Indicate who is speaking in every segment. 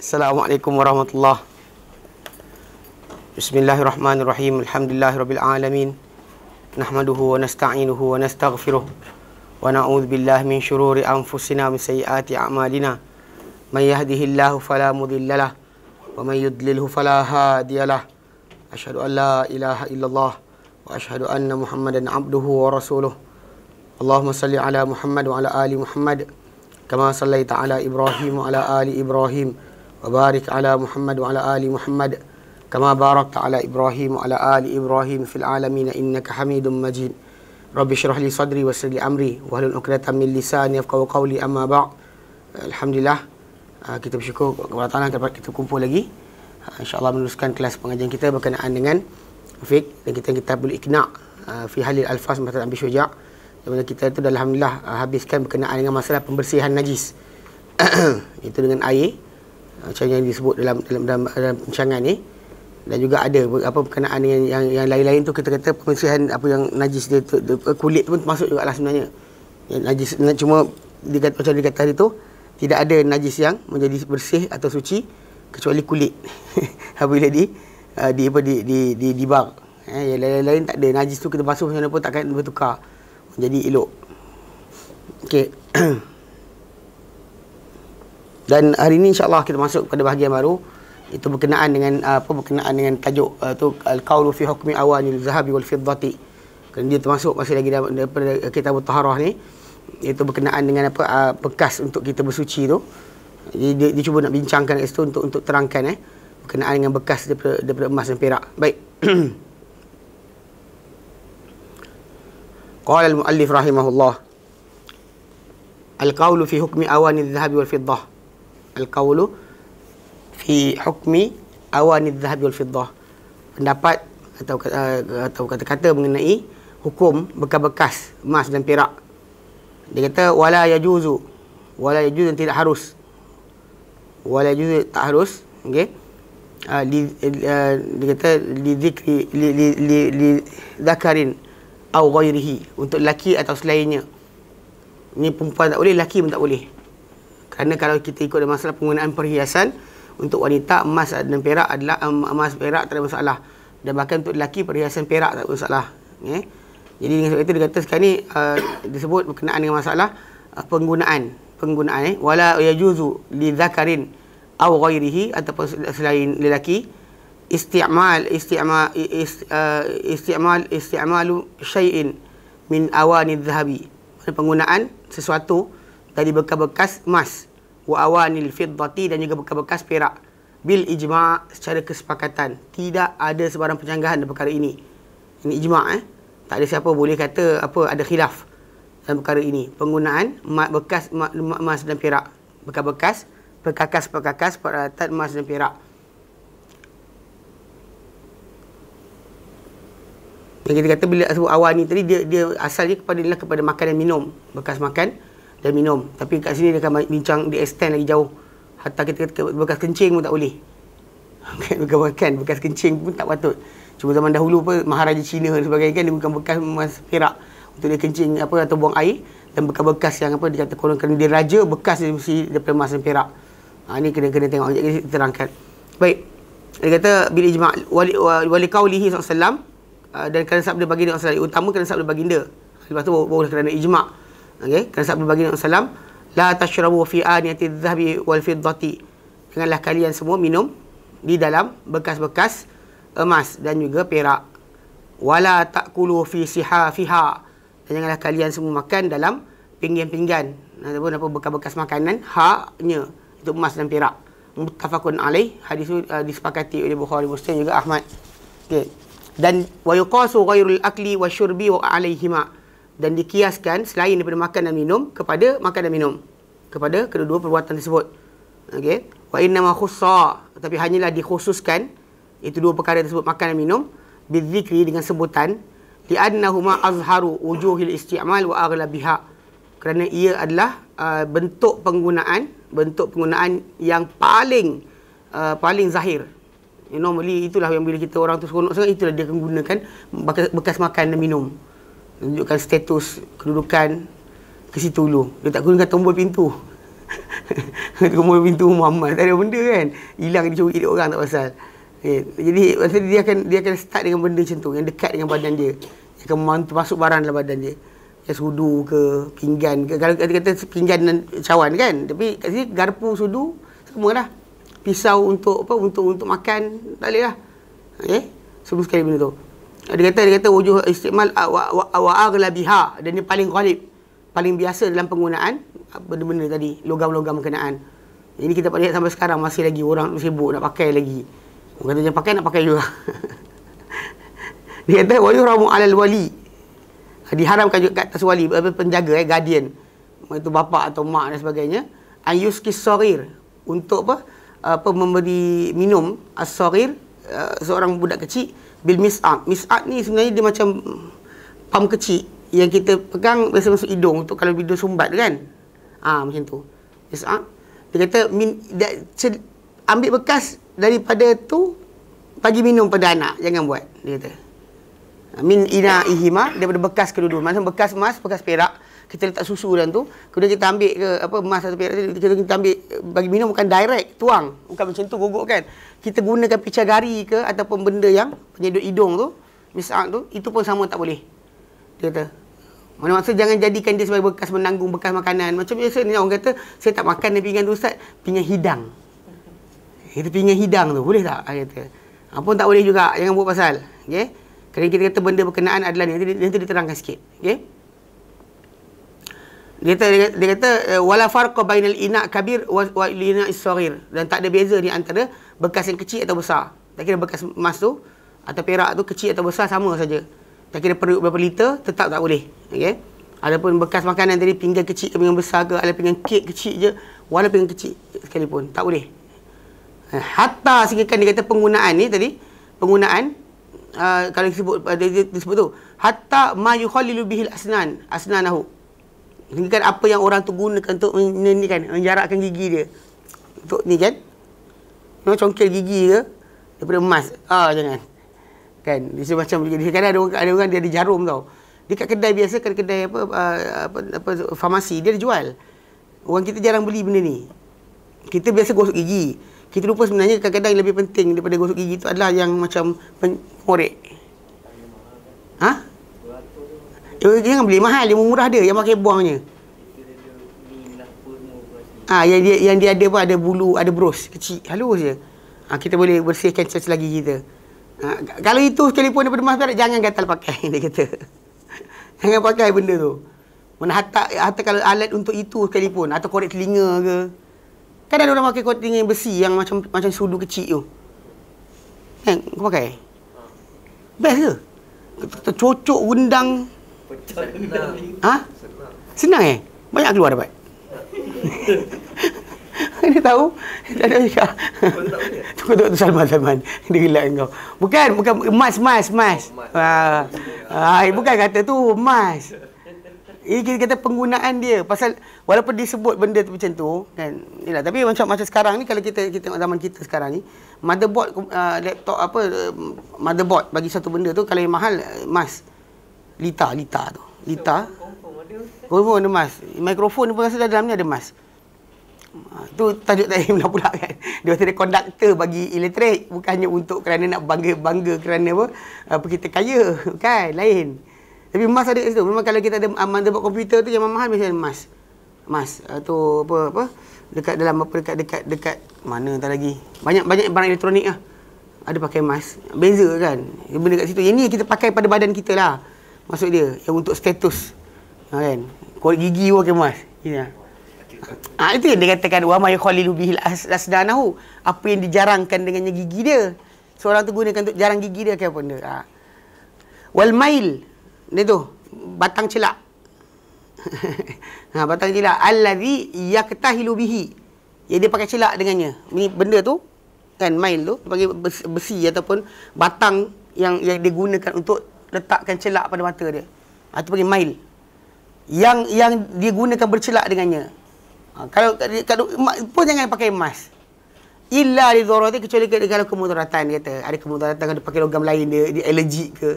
Speaker 1: Assalamualaikum warahmatullahi Bismillahirrahmanirrahim. Alhamdulillahirrabbilalamin Nahmaduhu wa nasta'inuhu wa nastaghfiruh. Wa na'udhu billahi min syururi anfusina min sayyati a'malina. Man yahdihillahu falamudillalah Wa man yudlilhu falahadiyalah Ashadu an la ilaha illallah Wa ashadu anna muhammadan abduhu wa rasuluh. Allahumma salli ala Muhammad wa ala ali Muhammad Kama sallaita ala Ibrahim wa ala ali Ibrahim وبارك على محمد وعلى آل محمد كما باركت على إبراهيم وعلى آل إبراهيم في العالمين إنك حميد مجيد رب اشرح لي صدري ويسر لي أمري واحلل عقدة من لساني يفقهوا قولي أما بعد الحمد لله kita bersyukur kepada Allah dapat kita kumpul lagi insyaallah meneruskan kelas pengajian kita berkenaan dengan fiqh dan kita kita boleh ikna fi halil alfaz mata Abi Syuja' dan kita itu alhamdulillah habiskan berkenaan dengan masalah pembersihan najis itu dengan air macam yang disebut dalam dalam dalam, dalam perancangan ni. Dan juga ada apa berkenaan dengan yang yang lain-lain tu kita kata pembersihan apa yang najis dia tu, kulit tu pun masuk juga lah sebenarnya. Yang najis cuma dikata, macam dikata tadi tu tidak ada najis yang menjadi bersih atau suci kecuali kulit. Apabila di uh, di apa di di di, di bang eh, yang lain-lain tak ada. Najis tu kita basuh macam mana pun takkan bertukar. Jadi elok. Okey Dan hari ini insya-Allah kita masuk pada bahagian baru itu berkenaan dengan apa berkenaan dengan tajuk uh, tu al-qaulu fi hukmi awanil zahabi wal fiddati. Kan dia termasuk masih lagi daripada kitab taharah ni itu berkenaan dengan apa uh, bekas untuk kita bersuci tu. Jadi dia, dia cuba nak bincangkan itu untuk untuk terangkan eh berkenaan dengan bekas daripada, daripada emas dan perak. Baik. Qala al-muallif rahimahullah Al-qawlu fi hukmi awani dhahabi wal fiddah al-qawlu fi hukmi awani dhahab wal fiddah. Pendapat atau uh, atau kata-kata mengenai hukum bekas-bekas emas dan perak. Dia kata wala yajuzu. Wala yajuzu tidak harus. Wala yajuzu tak harus okey? Uh, li, uh, dia kata li zikri li li li, li zakarin au ghairihi. Untuk lelaki atau selainnya. Ni perempuan tak boleh lelaki pun tak boleh kerana kalau kita ikut masalah penggunaan perhiasan untuk wanita emas dan perak adalah emas perak tak ada masalah. Dan bahkan untuk lelaki perhiasan perak tak ada masalah. Okay? Jadi dengan sebab itu dia kata sekarang ni uh, disebut berkenaan dengan masalah uh, penggunaan penggunaan eh wala yajuzu li dzakarin aw ghairihi ataupun selain lelaki isti'mal isti'mal ist, uh, isti'mal isti'malu syai'in min awani dhahabi penggunaan sesuatu dari bekas-bekas emas wa awanil fiddati dan juga bekas-bekas perak. Bil ijma' secara kesepakatan. Tidak ada sebarang pencanggahan dalam perkara ini. Ini ijma' eh. Tak ada siapa boleh kata apa ada khilaf dalam perkara ini. Penggunaan bekas emas dan perak. Bekas-bekas perkakas-perkakas peralatan emas dan perak. Yang kita kata bila sebut awan ni tadi dia dia asalnya kepada kepada makanan minum. Bekas makan dan minum. Tapi kat sini dia akan bincang di extend lagi jauh. Hatta kita kata bekas kencing pun tak boleh. bekas makan, bekas kencing pun tak patut. Cuma zaman dahulu pun Maharaja Cina dan sebagainya kan dia bukan bekas emas perak untuk dia kencing apa atau buang air dan bekas-bekas yang apa dia kata konon kerana dia raja bekas dia mesti daripada emas dan perak. Ha, ni kena kena tengok jadi terangkan. Baik. Dia kata bila ijma' wali wali qaulihi sallallahu uh, dan kerana sabda baginda sallallahu utama kerana sabda baginda. Lepas tu baru kerana ijma' Okey, kan sabda baginda sallam, la tashrabu fi aniyati adh-dhahabi wal fiddati. Janganlah kalian semua minum di dalam bekas-bekas emas dan juga perak. Wala ta'kulu fi sihafiha. Dan janganlah kalian semua makan dalam pinggan-pinggan ataupun apa bekas-bekas makanan haknya itu emas dan perak. Muttafaqun alaih. Hadis itu uh, disepakati oleh Bukhari Muslim juga Ahmad. Okey. Dan wa yuqasu ghairul akli wasyurbi wa alaihima dan dikiaskan selain daripada makan dan minum kepada makan dan minum. Kepada kedua-dua perbuatan tersebut. Okey? Wa inna ma khussa tapi hanyalah dikhususkan itu dua perkara tersebut makan dan minum bizikri dengan sebutan li annahuma azharu wujuhil isti'mal wa aghlabiha kerana ia adalah uh, bentuk penggunaan bentuk penggunaan yang paling uh, paling zahir. Normally itulah yang bila kita orang tu seronok sangat itulah dia akan gunakan bekas, bekas makan dan minum tunjukkan status kedudukan ke situ dulu. Dia tak gunakan tombol pintu. Rumah pintu Muhammad. Tak ada benda kan. Hilang dicuri dia orang tak pasal. Eh, jadi maksudnya dia akan dia akan start dengan benda macam tu yang dekat dengan badan dia. Dia akan masuk barang dalam badan dia. Ya sudu ke, pinggan ke. Kalau kata, kata pinggan dan cawan kan. Tapi kat sini garpu, sudu, semua dah. Pisau untuk apa? Untuk untuk makan, tak boleh lah. Okay? Semua sekali benda tu. Dia kata, dia kata wujud istimal awa'agla biha. Dan dia paling ghalib. Paling biasa dalam penggunaan benda-benda tadi. Logam-logam kenaan. Ini kita lihat sampai sekarang masih lagi orang sibuk nak pakai lagi. Orang kata jangan pakai, nak pakai juga. dia kata, wa yuhramu alal wali. Diharamkan juga kat atas wali, penjaga, eh, guardian. Itu bapa atau mak dan sebagainya. Ayuskis sorir. Untuk apa? apa memberi minum as-sorir uh, seorang budak kecil bil mis'at. Mis'at ni sebenarnya dia macam pam kecil yang kita pegang biasa masuk hidung untuk kalau hidung sumbat kan. Ah ha, macam tu. Mis'at. Dia kata min, dia, ambil bekas daripada tu bagi minum pada anak jangan buat dia kata min ina ihima daripada bekas kedua-dua macam bekas emas bekas perak kita letak susu dalam tu kemudian kita ambil ke apa emas atau perak kita, kita ambil bagi minum bukan direct tuang bukan macam tu gogok kan kita gunakan picagari ke ataupun benda yang penyedut hidung tu misal tu itu pun sama tak boleh dia kata mana maksud jangan jadikan dia sebagai bekas menanggung bekas makanan macam biasa ni orang kata saya tak makan dari pinggan tu ustaz pinggan hidang itu pinggan hidang tu. Boleh tak? Dia kata. Apa tak boleh juga. Jangan buat pasal. Okay? Kerana kita kata benda berkenaan adalah ni. Nanti, nanti diterangkan sikit. Okay? Dia kata, dia, kata eh, wala farqa bainal ina kabir wa, wa ina isagir dan tak ada beza di antara bekas yang kecil atau besar. Tak kira bekas emas tu atau perak tu kecil atau besar sama saja. Tak kira perut berapa liter tetap tak boleh. Okey. Adapun bekas makanan tadi pinggan kecil ke pinggan besar ke ada pinggan kek kecil je walaupun pinggan kecil sekalipun tak boleh. Eh, hatta sehingga dia kata penggunaan ni tadi penggunaan uh, kalau disebut uh, disebut tu hatta ma yukhallilu bihil asnan asnanahu kan apa yang orang tu gunakan untuk ni kan menjarakkan gigi dia. Untuk ni kan? No, congkel gigi ke? Daripada emas. Ah jangan. Kan? Dia macam dia kan ada orang ada orang dia ada jarum tau. Dekat kedai biasa kan kedai apa, uh, apa apa farmasi dia ada jual. Orang kita jarang beli benda ni. Kita biasa gosok gigi. Kita lupa sebenarnya kadang-kadang lebih penting daripada gosok gigi itu adalah yang macam pengorek. Ha? Eh, jangan beli mahal, dia murah dia yang pakai buangnya. Ah, ha, yang dia yang dia ada pun ada bulu, ada bros kecil, halus je. Ha, kita boleh bersihkan cacat lagi kita. Ha, kalau itu sekalipun daripada mas jangan gatal pakai dia kata. jangan pakai benda tu. Mana hatta, hatta kalau alat untuk itu sekalipun atau korek telinga ke. Kan ada orang pakai coating yang besi yang macam macam sudu kecil tu. Kan, kau pakai? Best ke? Tercocok undang. Ha? Senang eh? Banyak keluar dapat. Dia tahu? Tak ada cakap. Tunggu Dr. Salman Salman. Dia gelak kau. Bukan, bukan emas, emas, emas. Oh, ah, ah, bukan kata tu, emas. Ini kita kata penggunaan dia pasal walaupun disebut benda tu macam tu kan yalah tapi macam macam sekarang ni kalau kita kita tengok zaman kita sekarang ni motherboard uh, laptop apa uh, motherboard bagi satu benda tu kalau yang mahal emas lita lita tu lita confirm ada emas mikrofon pun rasa dalam ni ada emas Uh, tu tajuk tadi pula pula kan dia kata dia konduktor bagi elektrik bukannya untuk kerana nak bangga-bangga kerana apa apa kita kaya kan lain tapi emas ada kat situ. Memang kalau kita ada motherboard komputer tu yang mahal mesti ada emas. Emas atau apa apa dekat dalam apa dekat dekat dekat mana tak lagi. Banyak banyak barang elektronik lah. Ada pakai emas. Beza kan. Benda kat situ. Yang ni kita pakai pada badan kita lah. Maksud dia yang untuk status. Ha, kan. Korek gigi pun pakai emas. Ya. Ha, itu yang dia katakan wa may khalilu bihil asdanahu. Apa yang dijarangkan dengannya gigi dia. Seorang tu gunakan untuk jarang gigi dia ke apa benda. Ha. Wal mail dia tu batang celak ha batang celak allazi yaktahilu bihi yang dia pakai celak dengannya ni benda tu kan mail tu bagi besi, besi ataupun batang yang yang digunakan untuk letakkan celak pada mata dia ha, tu panggil mail yang yang dia gunakan bercelak dengannya ha, kalau kalau pun jangan pakai emas illa li dharati kecuali kalau kemudaratan dia kata ada kemudaratan kalau pakai logam lain dia, dia allergic ke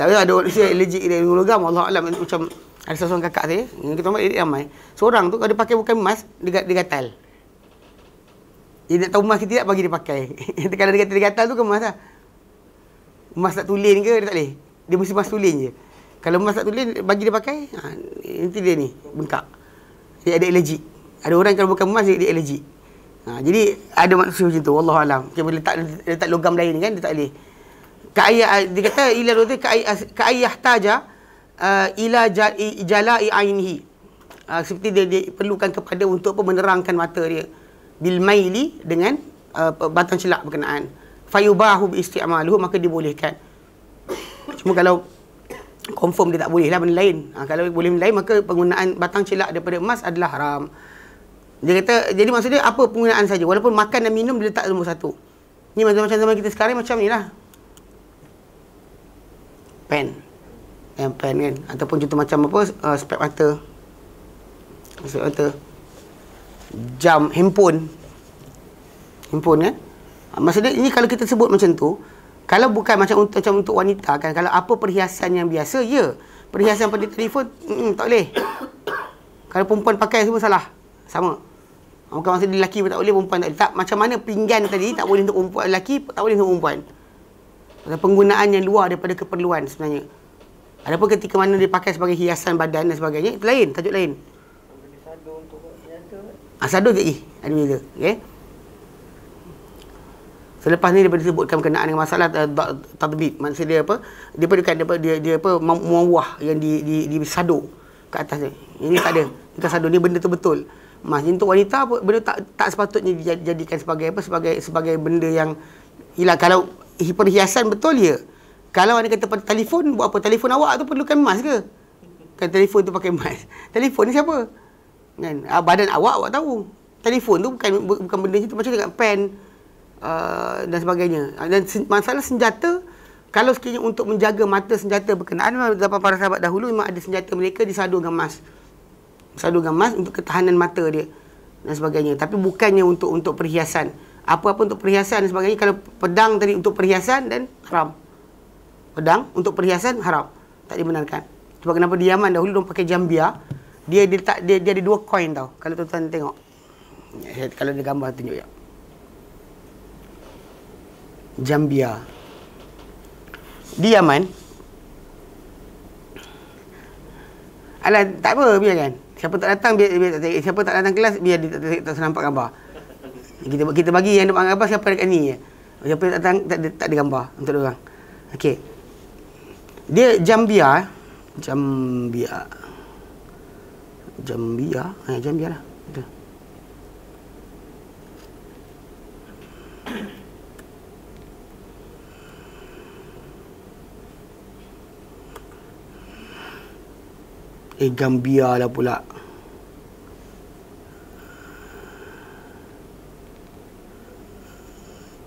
Speaker 1: tapi ada orang saya allergic dengan logam Allah alam macam ada seorang kakak saya yang kita dia ramai. Seorang tu kalau dia pakai bukan emas dia dia gatal. Dia nak tahu emas ke tidak, bagi dia pakai. Kalau dia kata dia gatal tu ke emas lah. Emas tak tulen ke, dia tak boleh. Dia mesti emas tulen je. Kalau emas tak tulen, bagi dia pakai, ha, nanti dia ni, bengkak. Dia ada allergi. Ada orang kalau bukan emas, dia, dia allergi. Ha, jadi, ada maksud macam tu. Allah Alam. Dia boleh letak, letak logam lain kan, dia tak boleh. Ka'ayah, dia kata, ila roti ka'ayah taja, uh, ila jala'i ainihi. Uh, seperti dia, dia perlukan kepada untuk apa, menerangkan mata dia bil maili dengan uh, batang celak berkenaan fayubahu bi isti'maluhu maka dibolehkan cuma kalau confirm dia tak boleh lah benda lain. Ha, kalau boleh benda lain maka penggunaan batang celak daripada emas adalah haram. Dia kata jadi maksudnya apa penggunaan saja? Walaupun makan dan minum dia letak nombor satu. Ni macam zaman kita sekarang macam ni lah. Pen. Yang pen kan? Ataupun contoh macam apa uh, spek mata. Spek mata. Jam handphone. Handphone kan? Maksudnya ini kalau kita sebut macam tu kalau bukan macam untuk macam untuk wanita kan kalau apa perhiasan yang biasa ya. Perhiasan pada telefon mm, tak boleh. Kalau perempuan pakai semua salah. Sama. Bukan maksud lelaki pun tak boleh perempuan tak boleh. Tak macam mana pinggan tadi tak boleh untuk perempuan lelaki tak boleh untuk perempuan. Penggunaan yang luar daripada keperluan sebenarnya. Adapun ketika mana dia pakai sebagai hiasan badan dan sebagainya, itu lain, tajuk lain. Asado je ada beza. Okey. Selepas ni dia disebutkan berkenaan dengan masalah uh, tadbib. Maksud dia apa? Dia perlukan dia, dia, dia apa muawah yang di di di sado ke atas ni. Ini tak ada. Ini sado ni benda tu betul. Mas untuk wanita apa benda tak tak sepatutnya dijadikan sebagai apa sebagai sebagai benda yang ialah kalau perhiasan betul ya. Kalau anda kata telefon buat apa? Telefon awak tu perlukan emas ke? Kan telefon tu pakai emas. Telefon ni siapa? Kan? Uh, badan awak awak tahu. Telefon tu bukan bukan benda itu macam dengan pen uh, dan sebagainya. Uh, dan sen- masalah senjata kalau sekiranya untuk menjaga mata senjata berkenaan memang para sahabat dahulu memang ada senjata mereka disadu dengan emas. Disadu dengan emas untuk ketahanan mata dia dan sebagainya. Tapi bukannya untuk untuk perhiasan. Apa-apa untuk perhiasan dan sebagainya. Kalau pedang tadi untuk perhiasan dan haram. Pedang untuk perhiasan haram. Tak dibenarkan. Sebab kenapa di Yaman dahulu dia pakai jambia dia dia tak dia, dia ada dua coin tau kalau tuan-tuan tengok kalau dia gambar tunjuk ya Jambia di Yaman Alah, tak apa, biar kan. Siapa tak datang, biar, biar tak Siapa tak datang kelas, biar dia tak, tak, tak, nampak gambar. Kita kita bagi yang nampak gambar, siapa dekat ni. Siapa tak datang, tak, tak, ada gambar untuk orang. Okey. Dia Jambia. Jambia. Jambia. Eh, Jambia lah. Betul. Eh, Gambia lah pula.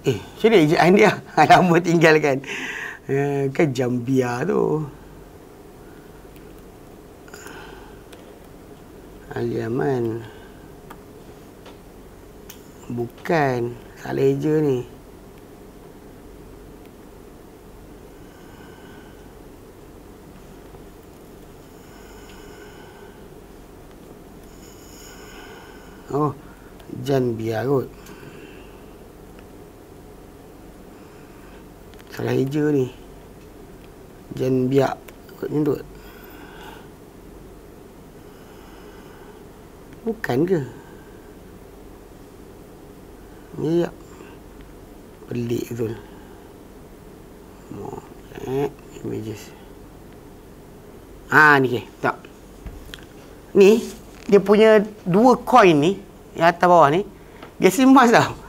Speaker 1: Eh, macam ni ejaan dia? Lama tinggalkan. Eh, kan Jambia tu. Al-Yaman Bukan Salah eja ni Oh Jan biar kot Salah eja ni Jan biak Kot ni tu Bukan ke? Ya. Pelik betul. Mau eh images. Ah ni ke? Tak. Ni dia punya dua coin ni yang atas bawah ni dia emas tau.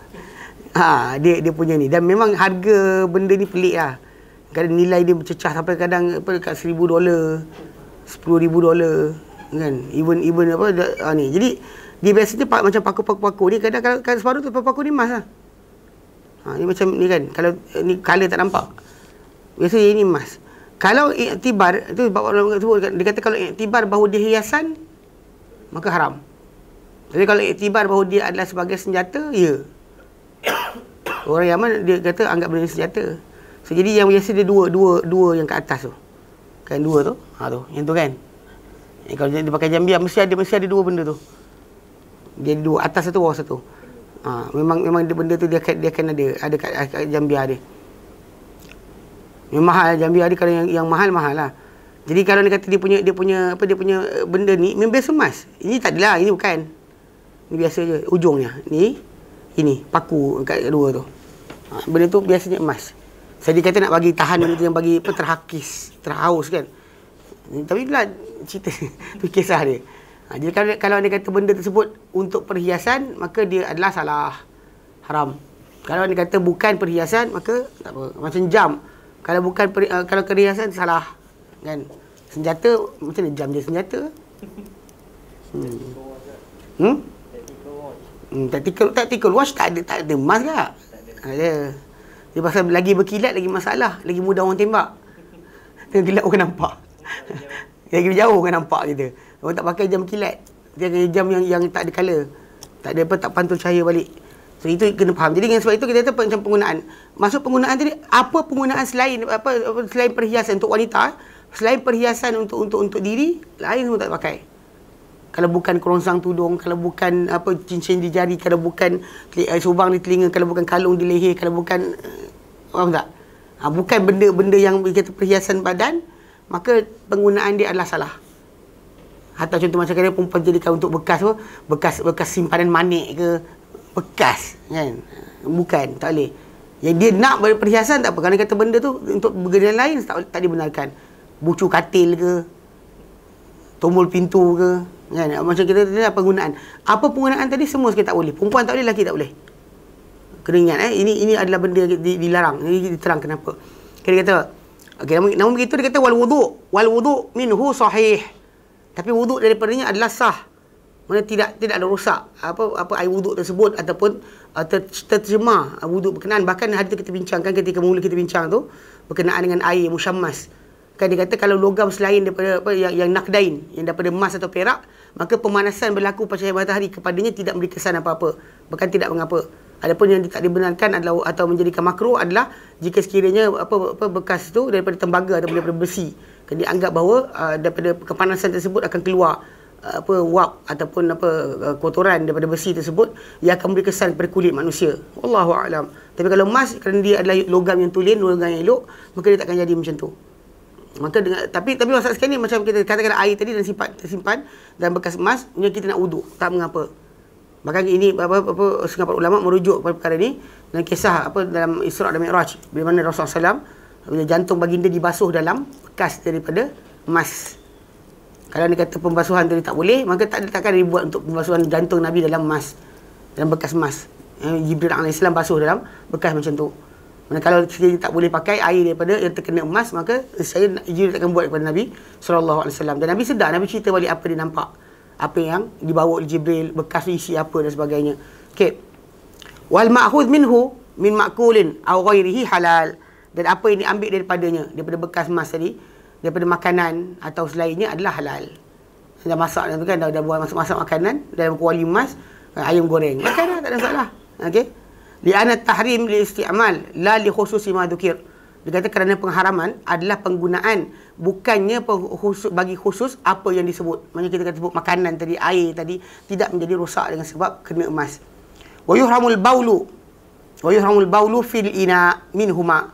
Speaker 1: Ha, dia dia punya ni. Dan memang harga benda ni pelik lah. Kadang nilai dia bercecah sampai kadang apa dekat 1000 dolar, 10000 dolar kan? Even even apa ha, ni. Jadi dia biasanya pak, macam paku-paku-paku ni kadang kalau kan separuh tu paku ni emas lah. Ha, ni macam ni kan kalau ni color tak nampak. Biasanya ini emas. Kalau iktibar itu bapak orang sebut dia kata kalau iktibar bahawa dia hiasan maka haram tapi kalau iktibar bahawa dia adalah sebagai senjata ya orang Yaman dia kata anggap benda senjata so jadi yang biasa dia dua dua dua yang ke atas tu kan dua tu ha tu yang tu kan Eh, kalau dia pakai jambia mesti ada mesti ada dua benda tu. Dia dua atas satu bawah satu. Ha, memang memang benda tu dia akan dia akan ada ada kat, kat Jambia dia. Memang mahal Jambia dia kalau yang yang mahal mahal lah. Jadi kalau dia kata dia punya dia punya apa dia punya eh, benda ni biasa emas. Ini tak adalah, ini bukan. Ini biasa je ujungnya. Ni ini paku kat dua tu. Ha, benda tu biasanya emas. Saya dia kata nak bagi tahan benda tu yang bagi apa terhakis, terhaus kan. Tapi bila cerita tu kisah dia. Ha, jadi kalau, kalau anda kata benda tersebut untuk perhiasan, maka dia adalah salah. Haram. Kalau anda kata bukan perhiasan, maka tak apa. Macam jam. Kalau bukan peri, uh, kalau perhiasan, salah. Kan? Senjata, macam mana jam dia senjata? Hmm. Hmm? Hmm, tactical, tactical watch tak ada, tak ada emas ke? Tak ada. Dia pasal lagi berkilat, lagi masalah. Lagi mudah orang tembak. Tengok kilat orang nampak. lagi jauh orang nampak gitu. Orang tak pakai jam kilat. Dia pakai jam yang yang tak ada color. Tak ada apa tak pantul cahaya balik. So itu kena faham. Jadi dengan sebab itu kita kata macam penggunaan. Masuk penggunaan tadi apa penggunaan selain apa, apa selain perhiasan untuk wanita, selain perhiasan untuk untuk untuk diri, lain semua tak pakai. Kalau bukan kerongsang tudung, kalau bukan apa cincin di jari, kalau bukan uh, subang di telinga, kalau bukan kalung di leher, kalau bukan uh, faham tak? Ha, bukan benda-benda yang kita perhiasan badan, maka penggunaan dia adalah salah. Atau contoh macam kena perempuan jadikan untuk bekas apa? Bekas bekas simpanan manik ke bekas kan. Bukan, tak boleh. Yang dia nak perhiasan tak apa. Kalau kata benda tu untuk benda lain tak, tak dibenarkan. Bucu katil ke? Tombol pintu ke? Kan? Macam kita tadi penggunaan. Apa penggunaan tadi semua sekali tak boleh. Perempuan tak boleh lelaki tak boleh. Kena ingat eh? Ini ini adalah benda yang dilarang. Ini diterang kenapa. Kita kata okey namun, namun begitu dia kata wal wudu. Wal wudu minhu sahih. Tapi wuduk daripadanya adalah sah. Mana tidak tidak ada rosak. Apa apa air wuduk tersebut ataupun uh, ter, terjemah uh, wuduk berkenaan. Bahkan hari kita bincangkan ketika mula kita bincang tu berkenaan dengan air musyammas kan dia kata kalau logam selain daripada apa yang yang nakdain yang daripada emas atau perak maka pemanasan berlaku pada matahari. Kepadanya tidak memberi kesan apa-apa. Bahkan tidak mengapa. Adapun yang tidak dibenarkan adalah atau menjadikan makruh adalah jika sekiranya apa apa bekas tu daripada tembaga atau daripada besi. Kan dianggap bahawa uh, daripada kepanasan tersebut akan keluar uh, apa wap ataupun apa uh, kotoran daripada besi tersebut ia akan memberi kesan kepada kulit manusia. Wallahu alam. Tapi kalau emas kerana dia adalah logam yang tulen logam yang elok maka dia takkan jadi macam tu maka dengan, tapi tapi masalah sekali ni macam kita katakan air tadi dan simpan tersimpan dan bekas emas punya kita nak wuduk tak mengapa Bahkan ini apa apa setengah ulama merujuk pada perkara ini dan kisah apa dalam Isra dan Mi'raj bila mana Rasulullah SAW bila jantung baginda dibasuh dalam bekas daripada emas. Kalau dia kata pembasuhan tadi tak boleh, maka tak takkan dibuat untuk pembasuhan jantung Nabi dalam emas. Dalam bekas emas. Jibril AS basuh dalam bekas macam tu. Mana kalau kita tak boleh pakai air daripada yang terkena emas, maka saya Jibril takkan buat kepada Nabi SAW. Dan Nabi sedar, Nabi cerita balik apa dia nampak. Apa yang dibawa oleh Jibril, bekas isi apa dan sebagainya. Okay. Wal ma'khudh minhu min ma'kulin aw ghairihi halal dan apa yang diambil daripadanya daripada bekas emas tadi daripada makanan atau selainnya adalah halal dah masak tu kan dah, dah buat masak-masak makanan dalam kuali emas ayam goreng makan lah tak ada masalah okey li ana tahrim li isti'mal la li khususi ma dzukir dia kata kerana pengharaman adalah penggunaan bukannya bagi khusus apa yang disebut maknanya kita kata sebut makanan tadi air tadi tidak menjadi rosak dengan sebab kena emas wa yuhramul baulu wa yuhramul baulu fil ina minhuma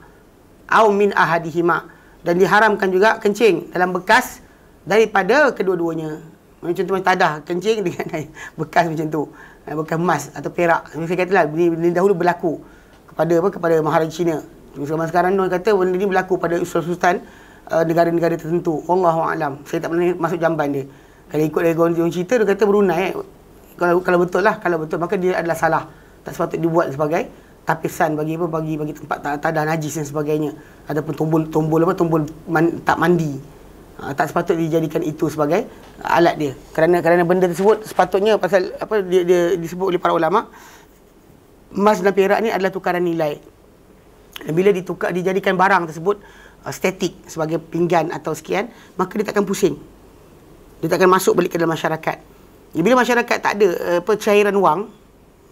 Speaker 1: au min ahadihima dan diharamkan juga kencing dalam bekas daripada kedua-duanya. Macam contoh tadah kencing dengan bekas macam tu. Eh, bekas emas atau perak. Saya katalah ini, ini dahulu berlaku kepada apa kepada Maharaja Cina. Zaman sekarang dia kata benda ini berlaku pada sultan uh, negara-negara tertentu. Allahu alam. Saya tak pernah masuk jamban dia. Kalau ikut dari orang cerita dia kata Brunei eh. Kalau kalau betul lah, kalau betul maka dia adalah salah. Tak sepatutnya dibuat sebagai tapisan bagi apa bagi bagi tempat tadah najis dan sebagainya ataupun tombol tombol apa tombol man, tak mandi ha, tak sepatutnya dijadikan itu sebagai alat dia. Kerana kerana benda tersebut sepatutnya pasal apa dia, dia disebut oleh para ulama emas dan perak ni adalah tukaran nilai. Dan bila ditukar dijadikan barang tersebut uh, statik sebagai pinggan atau sekian maka dia takkan pusing. Dia takkan masuk balik ke dalam masyarakat. Bila masyarakat tak ada uh, apa cairan wang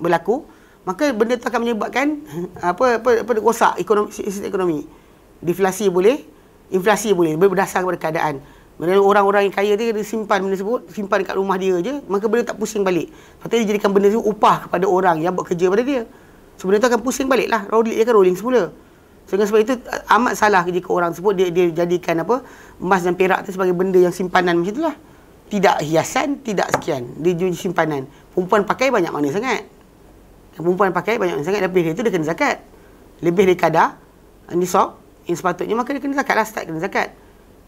Speaker 1: berlaku maka benda tu akan menyebabkan apa apa apa rosak ekonomi sistem ekonomi. Deflasi boleh inflasi boleh berdasar kepada keadaan Bila orang-orang yang kaya dia, dia simpan benda tersebut, simpan dekat rumah dia je, maka benda tak pusing balik. Lepas dia jadikan benda tu upah kepada orang yang buat kerja pada dia. So benda tu akan pusing balik lah. Rolling, dia akan rolling semula. So dengan sebab itu amat salah jika orang tersebut dia, dia jadikan apa emas dan perak tu sebagai benda yang simpanan macam itulah. Tidak hiasan, tidak sekian. Dia jadi simpanan. Perempuan pakai banyak mana sangat. Perempuan pakai banyak mana sangat. Lebih dari itu dia kena zakat. Lebih dari kadar, nisab, yang sepatutnya maka dia kena zakat lah. Start kena zakat.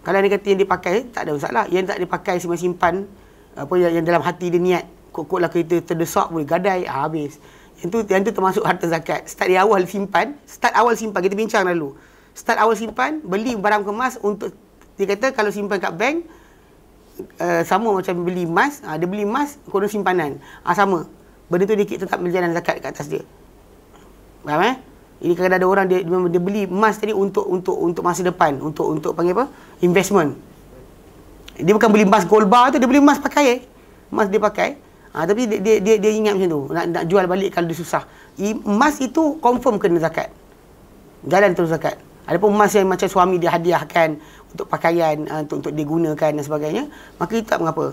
Speaker 1: Kalau dia kata yang dipakai, tak ada masalah. Yang tak dipakai simpan-simpan, apa yang, yang dalam hati dia niat, kok-koklah kita terdesak, boleh gadai, ah, habis. Yang tu, yang tu termasuk harta zakat. Start di awal simpan, start awal simpan, kita bincang dulu. Start awal simpan, beli barang kemas untuk, dia kata kalau simpan kat bank, uh, sama macam beli emas, uh, dia beli emas, kono simpanan. Uh, sama. Benda tu dikit tetap berjalan zakat kat atas dia. Faham eh? Ini kadang ada orang dia, dia beli emas tadi untuk untuk untuk masa depan, untuk untuk panggil apa? Investment. Dia bukan beli emas gold bar tu, dia beli emas pakai eh. Emas dia pakai. Ha, tapi dia, dia dia dia ingat macam tu, nak nak jual balik kalau dia susah. Emas itu confirm kena zakat. Jalan terus zakat. Ada pun emas yang macam suami dia hadiahkan untuk pakaian, uh, untuk untuk digunakan dan sebagainya, maka itu tak mengapa.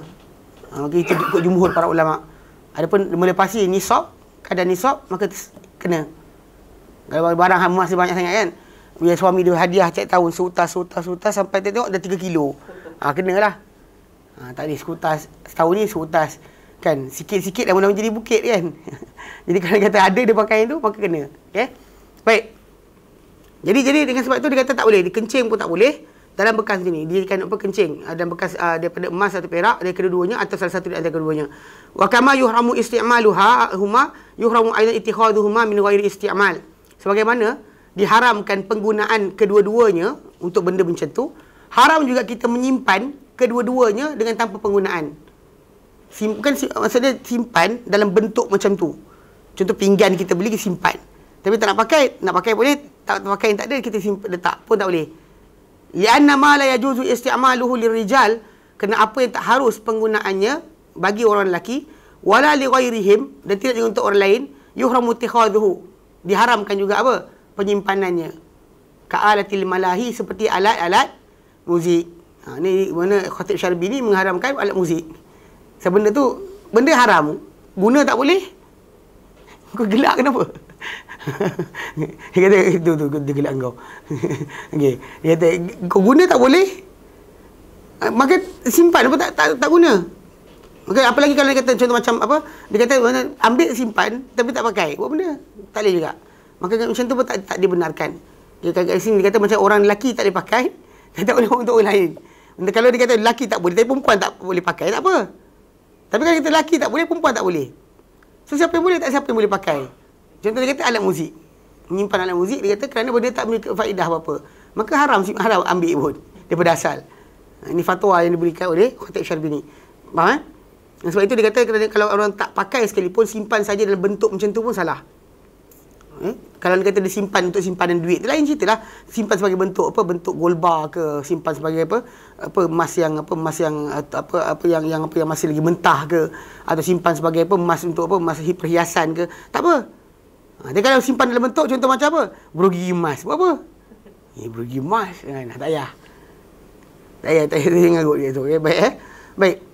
Speaker 1: Uh, maka itu ikut jumhur para ulama. Adapun melepasi nisab, kadar nisab, maka kena kalau barang emas dia banyak sangat kan. Bila suami dia hadiah cek tahun seutas, seutas, seutas sampai dia tengok dah 3 kilo. Ha, kenalah. Ha, tak ada seutas. Setahun ni seutas. Kan, sikit-sikit dah mula menjadi bukit kan. jadi kalau kata ada dia pakai tu, maka kena. Okay? Baik. Jadi jadi dengan sebab tu dia kata tak boleh. Dikencing pun tak boleh. Dalam bekas ni, dia kan apa kencing dan bekas uh, daripada emas atau perak dari kedua-duanya atau salah satu dari antara kedua-duanya. Wa kama yuhramu isti'maluha huma yuhramu aidan ittikhaduhuma min ghairi isti'mal sebagaimana diharamkan penggunaan kedua-duanya untuk benda macam tu haram juga kita menyimpan kedua-duanya dengan tanpa penggunaan. Sim, bukan maksudnya simpan dalam bentuk macam tu. Contoh pinggan kita beli kita simpan. Tapi tak nak pakai nak pakai boleh tak, tak pakai yang tak ada kita simpan letak pun tak boleh. Lianna ma la yajuzu isti'maluhu lirijal kena apa yang tak harus penggunaannya bagi orang lelaki wala li ghairihim dan tidak juga untuk orang lain yuhramu ittikhadhuhu diharamkan juga apa? Penyimpanannya. Ka'alatil malahi seperti alat-alat muzik. Ha, ni mana Khatib Syarbi ni mengharamkan alat muzik. Sebenarnya tu, benda haram. Guna tak boleh? Kau gelak kenapa? dia kata, itu tu, dia gelak kau. okay. Dia kata, kau guna tak boleh? Maka simpan apa tak, tak, tak guna? Okay, apalagi kalau dia kata contoh macam apa? Dia kata ambil simpan tapi tak pakai. Buat benda? Tak boleh juga. Maka macam tu pun tak, tak dibenarkan. Dia kata kat sini dia kata macam orang lelaki tak boleh pakai, dia tak boleh untuk orang lain. Dan kalau dia kata lelaki tak boleh, tapi perempuan tak boleh pakai, tak apa. Tapi kalau kita lelaki tak boleh, perempuan tak boleh. So siapa yang boleh, tak siapa yang boleh pakai. Contoh dia kata alat muzik. Menyimpan alat muzik, dia kata kerana benda tak memiliki faedah apa-apa. Maka haram, haram ambil pun. Daripada asal. Ini fatwa yang diberikan oleh Khatib Syarbini. Faham eh? Sebab itu dia kata kalau orang tak pakai sekalipun simpan saja dalam bentuk macam tu pun salah. Eh? Kalau dia kata dia simpan untuk simpanan duit, lain cerita lah. Simpan sebagai bentuk apa? Bentuk gold bar ke, simpan sebagai apa? Apa emas yang apa emas yang apa apa yang yang apa yang masih lagi mentah ke atau simpan sebagai apa emas untuk apa? Emas perhiasan ke. Tak apa. Ha, dia kalau simpan dalam bentuk contoh macam apa? Berugi emas. Buat apa? Eh, berugi emas. Ha, tak payah. Tak payah, tak payah. Tak payah dia tu. Okay, baik eh? Baik.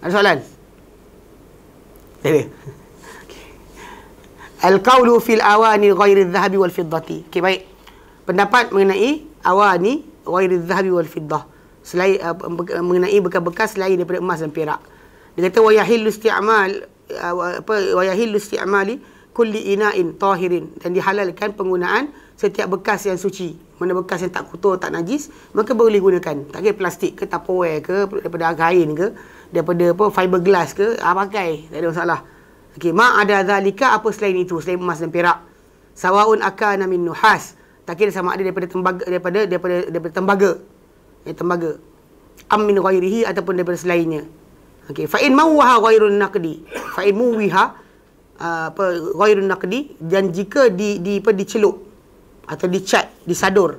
Speaker 1: Ada soalan? Tak ada. Al-qawlu fil awani ghairi dhahabi wal fiddati. Okey, baik. Pendapat mengenai awani ghairi dhahabi wal fiddah. Selain uh, mengenai bekas-bekas selain daripada emas dan perak. Dia kata wa yahillu isti'mal uh, apa wa yahillu isti'mali kulli ina'in tahirin dan dihalalkan penggunaan setiap bekas yang suci. Mana bekas yang tak kotor, tak najis, maka boleh gunakan. Tak kira plastik ke, tupperware ke, daripada kain ke, daripada apa fiberglass ke ah pakai. Tak ada masalah. Okey ma ada zalika apa selain itu? Selain emas dan perak. Sawaun akana min nuhas. Tak kira sama ada daripada tembaga daripada daripada daripada tembaga. Eh, tembaga. Am min ghairihi ataupun daripada selainnya. Okey fa in mawha ghairun naqdi. Fa in muwiha uh, apa ghairun naqdi dan jika di di apa dicelup atau dicat disadur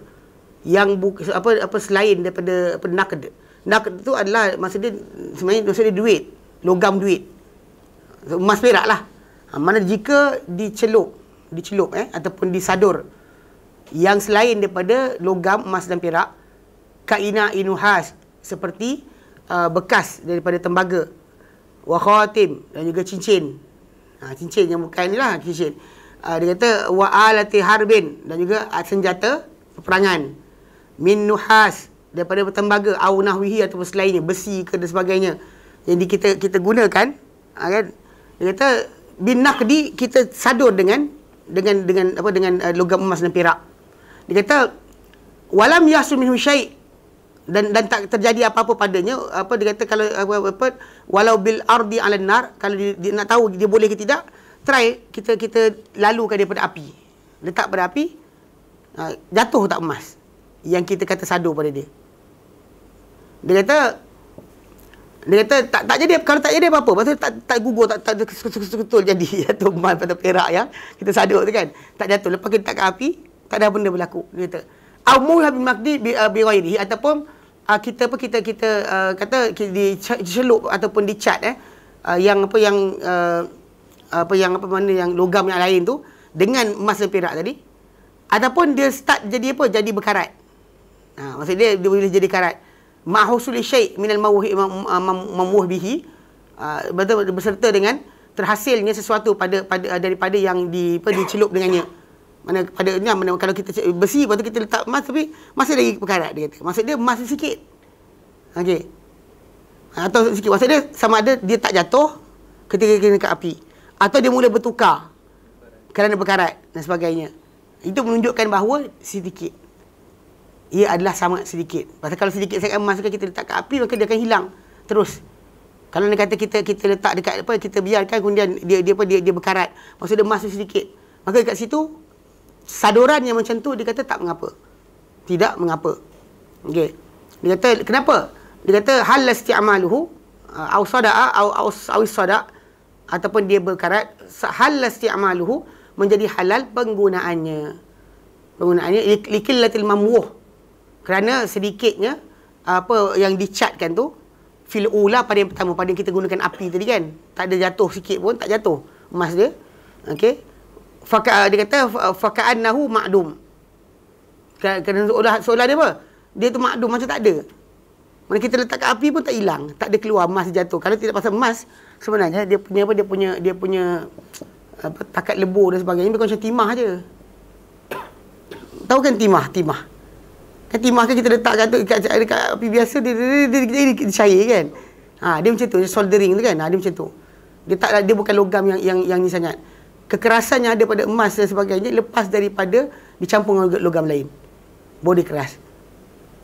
Speaker 1: yang bu, apa apa selain daripada apa naqd Nak tu adalah masa dia sebenarnya maksud dia duit, logam duit. Emas perak lah. Ha, mana jika dicelup, dicelup eh ataupun disadur. Yang selain daripada logam emas dan perak kaina inuhas seperti uh, bekas daripada tembaga. Wa khatim dan juga cincin. Ha, cincin yang bukan ni lah cincin. Uh, dia kata wa alati harbin dan juga senjata peperangan. Min nuhas daripada tembaga au nahwihi ataupun selainnya besi ke dan sebagainya yang di kita kita gunakan ha, kan? Dia kata bin naqdi kita sadur dengan dengan dengan apa dengan uh, logam emas dan perak. Dia kata walam yasul minhu syai' dan dan tak terjadi apa-apa padanya apa dia kata kalau apa, apa walau bil ardi ala nar kalau dia, dia nak tahu dia boleh ke tidak try kita kita lalukan daripada api. Letak pada api uh, jatuh tak emas yang kita kata sadu pada dia dia kata dia kata tak tak jadi kalau tak jadi apa-apa pasal tak tak gugur tak tak betul jadi jatuh emas pada perak yang kita sadu tu kan. Tak jatuh lepas kita tak api tak ada benda berlaku. Dia kata Amu bin Makdi bi, bi ghairihi ataupun uh, kita apa kita kita uh, kata di celup ataupun dicat eh uh, yang apa yang uh, apa yang apa mana yang logam yang lain tu dengan emas dan perak tadi ataupun dia start jadi apa jadi berkarat. Ha maksud dia dia boleh jadi karat mahusul syai minal mawhi mamuh bihi uh, berserta dengan terhasilnya sesuatu pada pada daripada yang di apa dicelup dengannya. Mana pada ni mana kalau kita besi lepas tu kita letak emas tapi masih lagi perkarat dia kata. Maksud dia emas sikit. Okey. Atau sikit maksud dia sama ada dia tak jatuh ketika kena ke api. Atau dia mula bertukar kerana berkarat dan sebagainya. Itu menunjukkan bahawa sedikit ia adalah sama sedikit pasal kalau sedikit sangat emas kita letak ke api maka dia akan hilang terus kalau dia kata kita kita letak dekat apa kita biarkan kemudian dia dia apa dia, dia berkarat maksud dia emas sedikit maka dekat situ saduran yang macam tu dia kata tak mengapa. Tidak mengapa. Okey. Dia kata kenapa? Dia kata hal isti'maluhu uh, au sada'a au au sada' ataupun dia berkarat hal isti'maluhu menjadi halal penggunaannya. Penggunaannya likillatil mamwuh. Kerana sedikitnya apa yang dicatkan tu fil ula pada yang pertama pada yang kita gunakan api tadi kan tak ada jatuh sikit pun tak jatuh emas dia okey faka dia kata faka'annahu ma'dum. Kerana seolah seolah dia apa? Dia tu ma'dum macam tak ada. Mana kita letak kat api pun tak hilang, tak ada keluar emas jatuh. Kalau tidak pasal emas, sebenarnya dia punya apa? Dia punya dia punya apa takat lebur dan sebagainya bukan macam timah aje. Tahu kan timah, timah. Kan timah kan kita letak kat, kat, kat, kat api biasa dia dia, dia, dia, dia, dia, cair kan. Ha, dia macam tu, soldering tu kan. Ha, dia macam tu. Dia tak dia bukan logam yang yang yang ni sangat kekerasan yang ada pada emas dan sebagainya lepas daripada dicampur dengan logam lain. Bodi keras.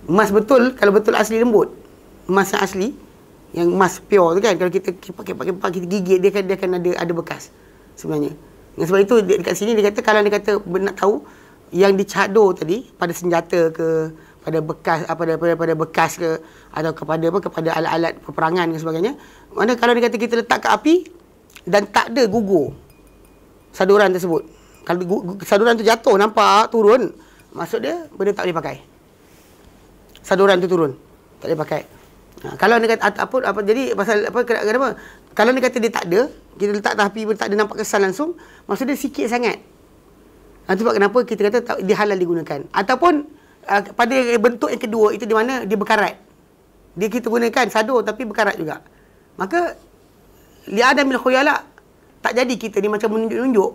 Speaker 1: Emas betul, kalau betul asli lembut. Emas yang asli, yang emas pure tu kan, kalau kita kipak-kipak kita gigit, dia akan, dia akan ada ada bekas sebenarnya. Dengan sebab itu, dekat sini dia kata, kalau dia kata nak tahu, yang dicadur tadi, pada senjata ke, pada bekas apa pada, pada bekas ke atau kepada apa kepada alat-alat peperangan dan sebagainya mana kalau dia kata kita letak ke api dan tak ada gugur saduran tersebut. Kalau saduran tu jatuh nampak turun, maksud dia benda tak boleh pakai. Saduran tu turun. Tak boleh pakai. Ha, kalau dia kata apa apa jadi pasal apa kenapa? Kalau dia kata dia tak ada, kita letak tapi pun tak ada nampak kesan langsung, maksud dia sikit sangat. Ha, sebab kenapa kita kata tak, dia halal digunakan. Ataupun uh, pada bentuk yang kedua itu di mana dia berkarat. Dia kita gunakan sadur tapi berkarat juga. Maka li adamil khuyala tak jadi kita ni macam menunjuk-nunjuk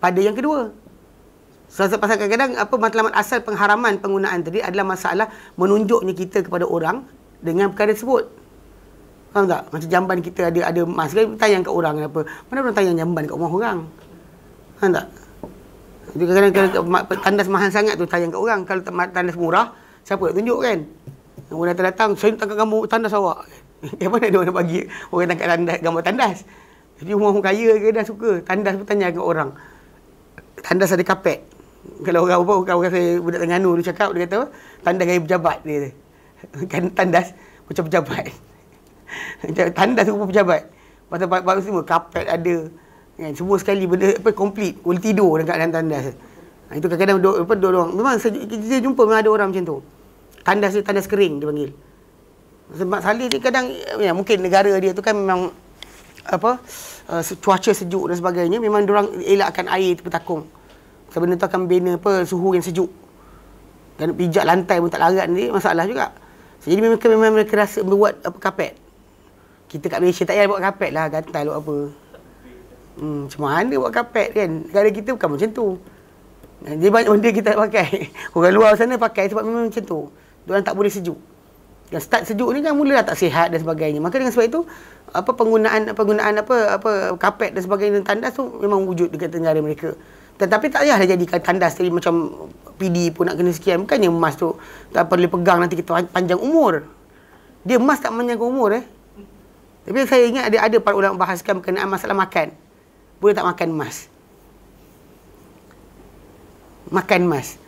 Speaker 1: pada yang kedua. Sebab pasal kadang-kadang apa matlamat asal pengharaman penggunaan tadi adalah masalah menunjuknya kita kepada orang dengan perkara tersebut. Faham tak? Macam jamban kita ada ada emas kan tayang kat orang apa. Mana orang tayang jamban kat rumah orang? Faham tak? Kadang-kadang tandas mahal sangat tu tayang kat orang. Kalau tandas murah, siapa nak tunjuk kan? Orang datang datang, saya tangkap gambar tandas awak. Yang mana dia nak bagi orang tangkap tandas, gambar tandas? Jadi orang kaya ke dah suka. Tandas pun tanya dengan orang. Tandas ada kapet. Kalau orang apa, orang, orang saya budak Tengganu dia cakap, dia kata, tandas gaya pejabat dia. Kan tandas macam pejabat. tandas rupa pejabat. Pasal baru semua, kapet ada. Kan, semua sekali benda apa komplit. Boleh tidur dekat dalam tandas. Ha, itu kadang-kadang duduk, apa, duduk orang. Memang kita jumpa memang ada orang macam tu. Tandas dia tandas kering dia panggil. Sebab Salih ni kadang, ya, mungkin negara dia tu kan memang apa uh, cuaca sejuk dan sebagainya memang orang elakkan air tu bertakung sebab benda tu akan bina apa suhu yang sejuk dan pijak lantai pun tak larat ni masalah juga Jadi memang memang mereka rasa buat apa kapet. Kita kat Malaysia tak payah buat kapet lah, gantai lu apa. Hmm, macam mana buat kapet kan? Negara kita bukan macam tu. Jadi banyak benda kita pakai. Orang luar sana pakai sebab memang macam tu. Diorang tak boleh sejuk. Dan start sejuk ni kan mula dah tak sihat dan sebagainya. Maka dengan sebab itu apa penggunaan penggunaan apa apa kapet dan sebagainya tandas tu memang wujud dekat negara mereka. Tetapi tak payahlah jadikan tandas tadi macam PD pun nak kena sekian. Bukannya emas tu tak perlu pegang nanti kita panjang umur. Dia emas tak panjang umur eh. Tapi saya ingat ada ada para ulama bahaskan berkenaan masalah makan. Boleh tak makan emas? Makan emas.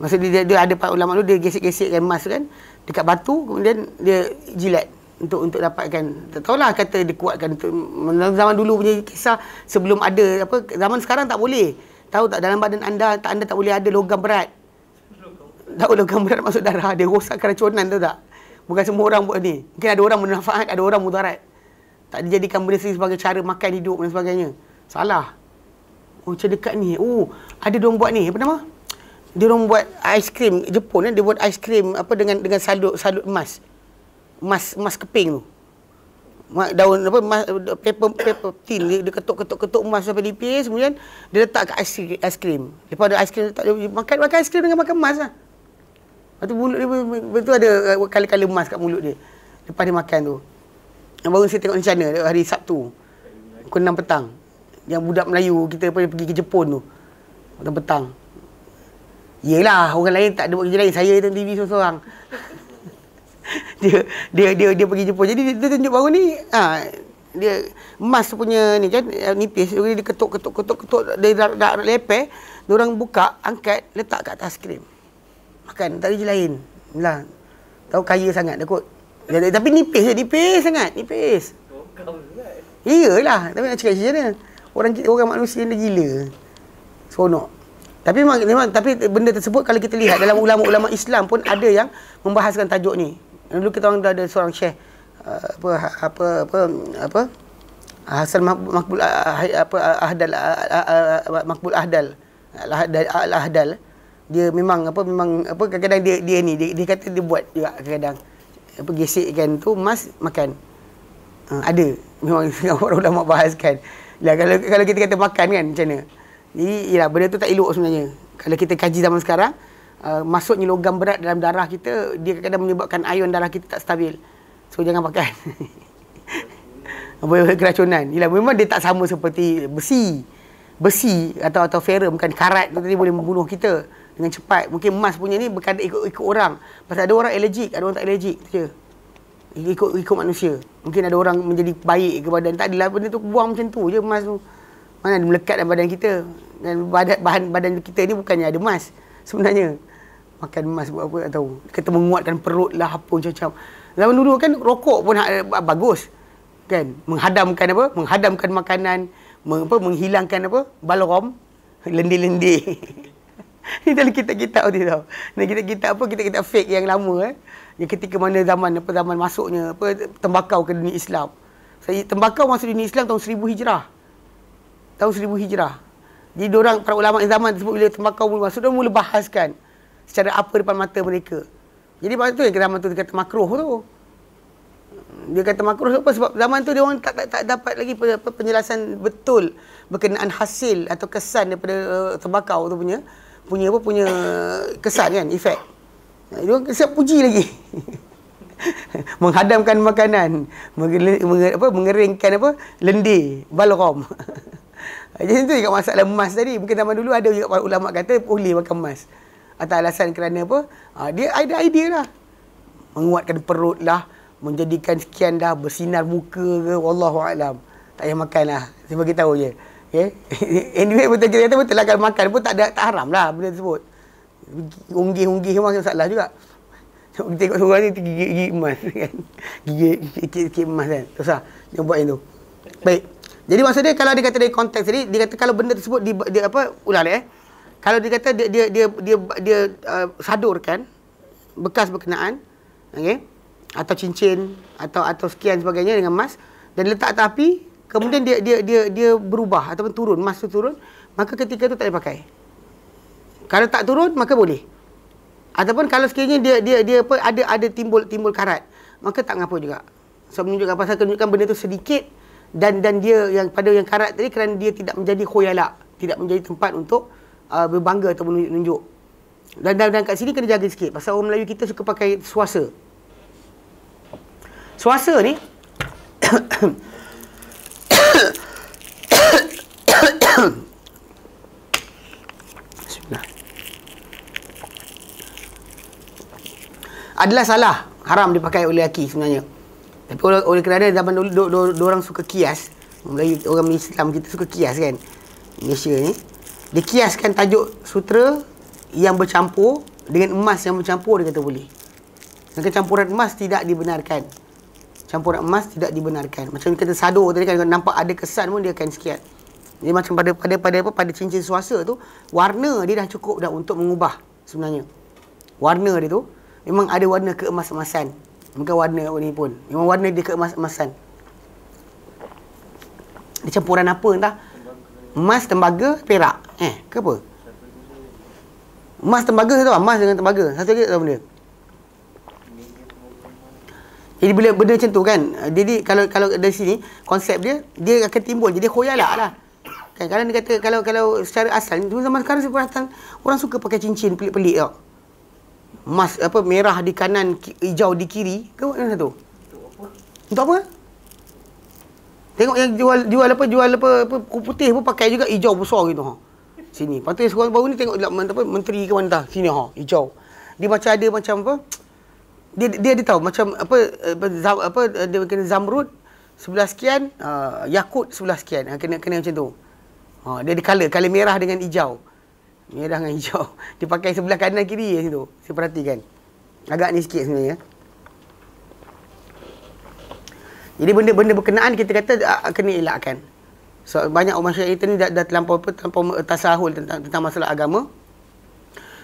Speaker 1: Maksud dia, dia ada para ulama tu dia gesek-gesekkan emas kan dekat batu kemudian dia jilat untuk untuk dapatkan tak tahulah kata dia kuatkan zaman dulu punya kisah sebelum ada apa zaman sekarang tak boleh Tahu tak dalam badan anda tak anda tak boleh ada logam berat. Boleh logam berat masuk darah. Dia rosak keracunan tu tak? Bukan semua orang buat ni. Mungkin ada orang bermanfaat, ada orang mudarat. Tak dijadikan benda sendiri sebagai cara makan hidup dan sebagainya. Salah. Oh, macam dekat ni. Oh, ada dia buat ni. Apa nama? Dia orang buat aiskrim Jepun eh. Dia buat aiskrim apa dengan dengan salut salut emas. Emas emas keping tu daun apa paper paper tin dia, ketuk-ketuk-ketuk emas sampai nipis kemudian dia letak kat aiskrim aiskrim lepas ada aiskrim letak dia makan makan aiskrim dengan makan emas lah lepas tu mulut dia betul ada kala-kala emas kat mulut dia lepas dia makan tu baru saya tengok rencana hari Sabtu pukul 6 petang yang budak Melayu kita pergi ke Jepun tu. Petang petang. Yelah, orang lain tak ada buat kerja lain. Saya tengok TV seorang-seorang. Dia dia dia dia pergi jumpa. Jadi dia, dia tunjuk baru ni ha, dia emas punya ni kan eh, nipis dia ketuk ketuk ketuk ketuk dia dah, dah, dah leper dia orang buka angkat letak kat atas krim. Makan tak ada je lain. Lah tahu kaya sangat dia kot. Dia, tapi nipis je nipis sangat nipis. Iyalah tapi nak cakap macam mana orang orang manusia ni gila. Seronok. Tapi memang, memang tapi benda tersebut kalau kita lihat dalam ulama-ulama Islam pun ada yang membahaskan tajuk ni. Dulu kita orang ada seorang syekh uh, apa apa apa apa? Hasan Makbul uh, apa Ahdal uh, Makbul Ahdal Al-Ahdal dia memang apa memang apa kadang-kadang dia dia ni dia, dia kata dia buat juga kadang-kadang. Apa gesekkan tu emas makan. Ada. Memang orang ulama bahaskan lah kalau kalau kita kata makan kan macam mana? Jadi yalah benda tu tak elok sebenarnya. Kalau kita kaji zaman sekarang uh, masuknya logam berat dalam darah kita dia kadang-kadang menyebabkan ion darah kita tak stabil. So jangan pakai apa keracunan? Yalah, memang dia tak sama seperti besi. Besi atau atau ferrum bukan karat tu tadi boleh membunuh kita dengan cepat. Mungkin emas punya ni berkadar ikut ikut orang. Pasal ada orang allergic ada orang tak allergic je ikut ikut manusia mungkin ada orang menjadi baik ke badan tak adalah benda tu buang macam tu je emas tu mana dia melekat dalam badan kita dan badan bahan badan kita ni bukannya ada emas sebenarnya makan emas buat apa tak tahu. Kata menguatkan perut lah apa macam-macam. Zaman dulu kan rokok pun bagus. Kan? Menghadamkan apa? Menghadamkan makanan, meng, apa? menghilangkan apa? Balrom, lendir-lendir. Ini dalam kitab-kitab dia tahu. Dan kitab-kitab apa? Kitab-kitab fake yang lama eh. Yang ketika mana zaman apa zaman masuknya apa tembakau ke dunia Islam. Saya tembakau masuk dunia Islam tahun 1000 Hijrah. Tahun 1000 Hijrah. Jadi orang para ulama zaman tersebut bila tembakau mula masuk dia mula bahaskan secara apa depan mata mereka. Jadi waktu tu yang zaman tu dia kata makruh tu. Dia kata makruh sebab sebab zaman tu dia orang tak, tak, tak dapat lagi penjelasan betul berkenaan hasil atau kesan daripada uh, tembakau tu punya punya apa punya kesan kan efek. Dia siap puji lagi. menghadamkan makanan, apa mengeringkan apa lendir, balrom. Jadi itu juga masalah emas tadi. Mungkin zaman dulu ada juga ulama kata boleh makan emas atas alasan kerana apa ha, dia ada idea lah menguatkan perut lah menjadikan sekian dah bersinar muka ke wallahu alam tak payah makan lah saya bagi tahu je okay? anyway betul kita kata betul lah kalau makan pun tak ada tak haram lah benda tersebut unggih-unggih memang salah juga. Tengok seorang ni gigi, gigi emas kan? Gigi sikit emas kan? Tak usah dia buat yang tu. Baik. Jadi maksudnya kalau dia kata dari konteks tadi dia kata kalau benda tersebut di, dia apa ulang eh? Kalau dia kata dia dia dia dia, dia uh, sadurkan bekas berkenaan okey atau cincin atau atau sekian sebagainya dengan emas dan letak atas api kemudian dia dia dia dia berubah ataupun turun emas tu turun maka ketika tu tak boleh pakai kalau tak turun maka boleh Ataupun kalau sekiranya dia dia dia apa ada ada timbul timbul karat, maka tak ngapa juga. So menunjukkan pasal menunjukkan benda tu sedikit dan dan dia yang pada yang karat tadi kerana dia tidak menjadi khoyala, tidak menjadi tempat untuk uh, berbangga atau menunjuk. Dan, dan dan kat sini kena jaga sikit pasal orang Melayu kita suka pakai suasa. Suasa ni adalah salah. Haram dipakai oleh lelaki sebenarnya. Tapi oleh, oleh kerana zaman dulu dua, orang suka kias. Melayu orang Islam kita suka kias kan. Malaysia ni. Dia kiaskan tajuk sutra yang bercampur dengan emas yang bercampur dia kata boleh. Maka campuran emas tidak dibenarkan. Campuran emas tidak dibenarkan. Macam kita sado tadi kan nampak ada kesan pun dia akan sekian dia macam pada pada pada apa pada cincin suasa tu warna dia dah cukup dah untuk mengubah sebenarnya. Warna dia tu memang ada warna keemas-emasan. Bukan warna ni pun. Memang warna dia keemas-emasan. Dia campuran apa entah. Emas, tembaga, perak. Eh, ke apa? Emas, tembaga satu Emas dengan tembaga. Satu lagi tak benda. Jadi bila benda macam tu kan. Jadi kalau kalau dari sini konsep dia dia akan timbul. Jadi khoyalak lah. Kan kalau dia kata kalau kalau secara asal zaman sekarang orang suka pakai cincin pelik-pelik tau emas apa merah di kanan hijau di kiri. Ke mana satu. Untuk apa? Tengok yang jual jual apa jual apa, apa putih pun pakai juga hijau besar gitu ha. Sini. Patut sekarang baru ni tengok apa menteri ke mana sini ha hijau. Dia macam ada macam apa? Dia dia dia tahu macam apa apa, apa dia kena zamrud sebelah sekian uh, yakut sebelah sekian. Ha, kena kena macam tu. Ha dia ada color color merah dengan hijau Merah dengan hijau. Dipakai sebelah kanan kiri je situ. Saya perhatikan. Agak ni sikit sebenarnya. Jadi benda-benda berkenaan kita kata uh, kena elakkan. So, banyak orang masyarakat kita ni dah, dah terlampau apa, terlampau tasahul tentang, tentang masalah agama.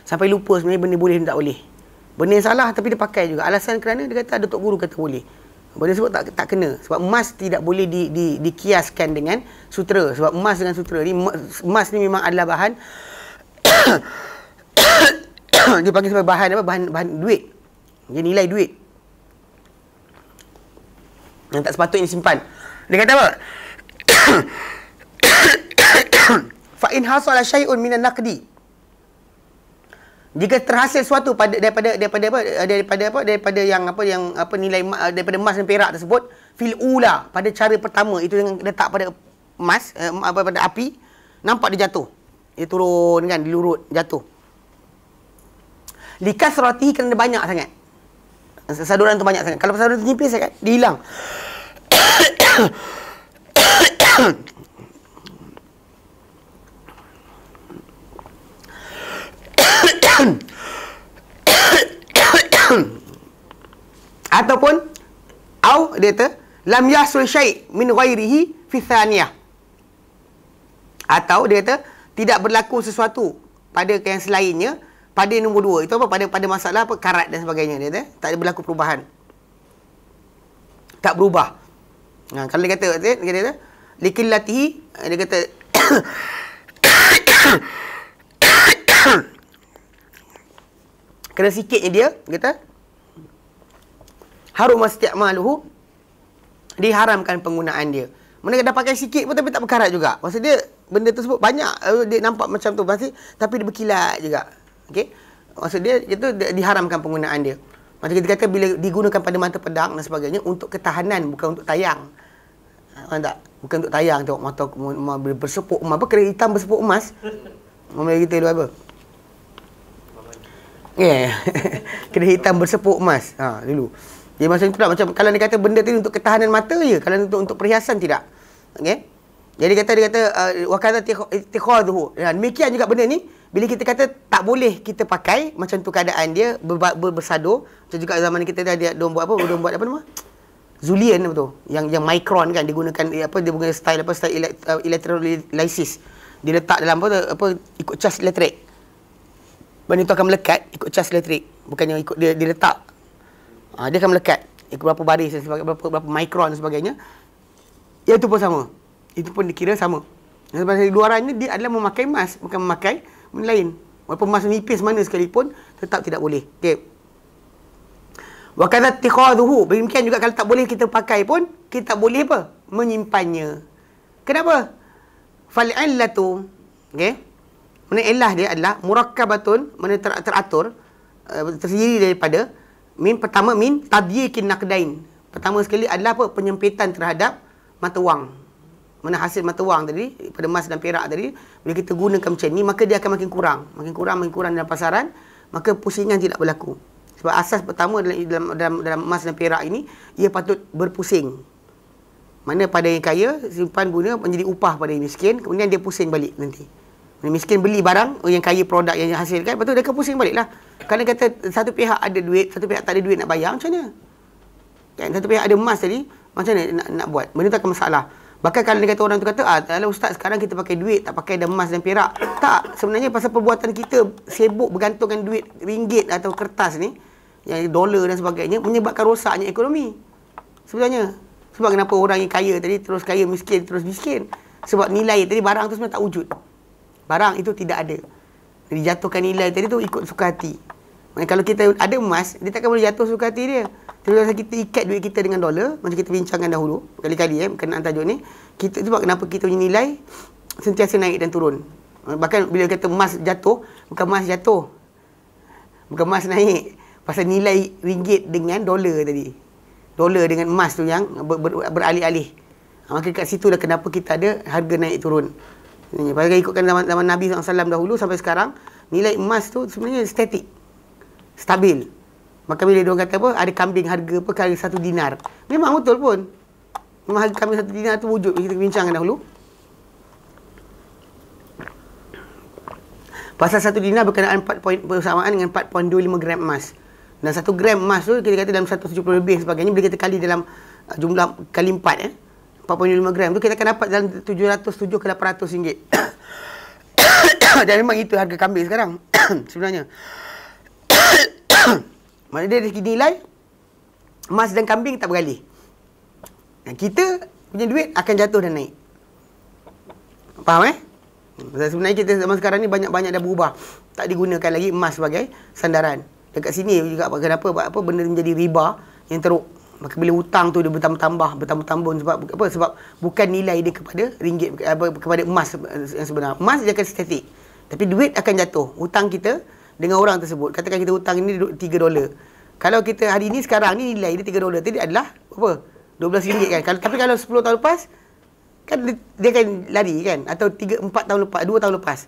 Speaker 1: Sampai lupa sebenarnya benda boleh dan tak boleh. Benda yang salah tapi dia pakai juga. Alasan kerana dia kata ada tok guru kata boleh. Benda sebut tak tak kena. Sebab emas tidak boleh di, di, dikiaskan dengan sutera. Sebab emas dengan sutera ni, emas ni memang adalah bahan dia panggil sebagai bahan apa? Bahan bahan duit. Dia nilai duit. Yang tak sepatutnya disimpan. Dia kata apa? Fa in hasala syai'un minan naqdi jika terhasil sesuatu pada daripada daripada apa? Daripada apa? Daripada yang apa? Yang apa? Nilai daripada emas dan perak tersebut fil ula pada cara pertama itu dengan letak pada emas eh, pada api nampak dia jatuh dia turun kan, dilurut, jatuh. Likas roti kerana banyak sangat. Saduran tu banyak sangat. Kalau saduran tu nipis sangat, dia hilang. Ataupun au dia kata lam yasul syai' min ghairihi fi thaniyah. Atau dia kata tidak berlaku sesuatu pada yang selainnya pada nombor dua. Itu apa? Pada pada masalah apa? Karat dan sebagainya dia kata tak ada berlaku perubahan. Tak berubah. Nah kalau dia kata dia kata likillatihi dia kata kena sikitnya dia kata harum isti'maluhu diharamkan penggunaan dia. Mana dah pakai sikit pun tapi tak berkarat juga. Maksud dia benda tersebut banyak uh, dia nampak macam tu pasti tapi dia berkilat juga okey maksud dia itu diharamkan penggunaan dia macam kita kata bila digunakan pada mata pedang dan sebagainya untuk ketahanan bukan untuk tayang Faham tak? Bukan untuk tayang tengok mata bersepuk emas. Apa kena hitam bersepuk emas? Mama kita dulu apa? Yeah. kena hitam bersepuk emas. Ha, dulu. Dia macam tu lah. Macam kalau dia kata benda tu untuk ketahanan mata je. Kalau untuk untuk perhiasan tidak. Okay? Jadi kata dia kata uh, wa kadza ittikhadhu. Ya, demikian juga benda ni bila kita kata tak boleh kita pakai macam tu keadaan dia ber, ber, bersado macam juga zaman kita dia, dia, dia buat apa? Dia buat apa nama? Zulian apa tu? Yang yang micron kan digunakan eh, apa dia guna style apa style uh, electrolysis. Dia letak dalam apa apa ikut cas elektrik. Benda tu akan melekat ikut cas elektrik. Bukannya ikut dia dia letak. Ha, dia akan melekat. Ikut berapa baris dan sebagainya berapa berapa micron dan sebagainya. Yang tu pun sama itu pun dikira sama. Sebab luarannya dia adalah memakai emas, bukan memakai benda lain. Walaupun emas nipis mana sekalipun, tetap tidak boleh. Okey. Wa kadza ittikhadhuhu. Demikian juga kalau tak boleh kita pakai pun, kita tak boleh apa? Menyimpannya. Kenapa? Fal illatu. Okey. Mana illah dia adalah murakkabatun, mana ter, teratur, uh, terdiri daripada min pertama min tadyikin naqdain. Pertama sekali adalah apa? Penyempitan terhadap mata wang. Mana hasil mata wang tadi, pada emas dan perak tadi, bila kita gunakan macam ni, maka dia akan makin kurang. Makin kurang, makin kurang dalam pasaran, maka pusingan tidak berlaku. Sebab asas pertama dalam dalam dalam, dalam emas dan perak ini ia patut berpusing. Mana pada yang kaya simpan guna menjadi upah pada yang miskin, kemudian dia pusing balik nanti. Yang miskin beli barang, yang kaya produk yang hasilkan, betul dia akan pusing baliklah. Kalau kata satu pihak ada duit, satu pihak tak ada duit nak bayar, macam mana? Kan satu pihak ada emas tadi, macam mana nak, nak buat? Benda tak masalah. Bahkan kalau dia kata orang tu kata, ah, kalau ustaz sekarang kita pakai duit, tak pakai emas dan perak. Tak, sebenarnya pasal perbuatan kita sibuk bergantungkan duit ringgit atau kertas ni, yang dolar dan sebagainya menyebabkan rosaknya ekonomi. Sebenarnya sebab kenapa orang yang kaya tadi terus kaya miskin terus miskin sebab nilai tadi barang tu sebenarnya tak wujud. Barang itu tidak ada. Jadi jatuhkan nilai tadi tu ikut suka hati. Kalau kita ada emas, dia takkan boleh jatuh suka hati dia. Tapi kita ikat duit kita dengan dolar, macam kita bincangkan dahulu, kali-kali eh, berkenaan tajuk ni, kita sebab kenapa kita punya nilai sentiasa naik dan turun. Bahkan bila kata emas jatuh, bukan emas jatuh. Bukan emas naik. Pasal nilai ringgit dengan dolar tadi. Dolar dengan emas tu yang ber, ber, beralih-alih. Ha, maka kat situ dah kenapa kita ada harga naik turun. Pasal ikutkan zaman, zaman Nabi SAW dahulu sampai sekarang, nilai emas tu sebenarnya statik. Stabil. Maka bila dia kata apa, ada kambing harga kali satu dinar. Memang betul pun. Memang harga kambing satu dinar tu wujud. Kita bincangkan dahulu. Pasal satu dinar berkenaan 4 point, bersamaan dengan 4.25 gram emas. Dan satu gram emas tu kita kata dalam 170 lebih sebagainya bila kita kali dalam uh, jumlah kali 4 eh 4.5 gram tu kita akan dapat dalam 707 ke 800 ringgit. Dan memang itu harga kambing sekarang sebenarnya. Dia dari nilai emas dan kambing tak beralih. Dan kita punya duit akan jatuh dan naik. Faham eh? Sebenarnya kita zaman sekarang ni banyak-banyak dah berubah. Tak digunakan lagi emas sebagai sandaran. Dekat sini juga apa kenapa apa benda menjadi riba yang teruk. Maka bila hutang tu dia bertambah-tambah, bertambah-tambah sebab apa? Sebab bukan nilai dia kepada ringgit apa kepada emas yang sebenar. Emas dia akan statik. Tapi duit akan jatuh. Hutang kita dengan orang tersebut. Katakan kita hutang ini 3 dolar. Kalau kita hari ini sekarang ni nilai dia 3 dolar tadi adalah apa? 12 ringgit kan. Kalau tapi kalau 10 tahun lepas kan dia, dia akan lari kan atau 3 4 tahun lepas, 2 tahun lepas.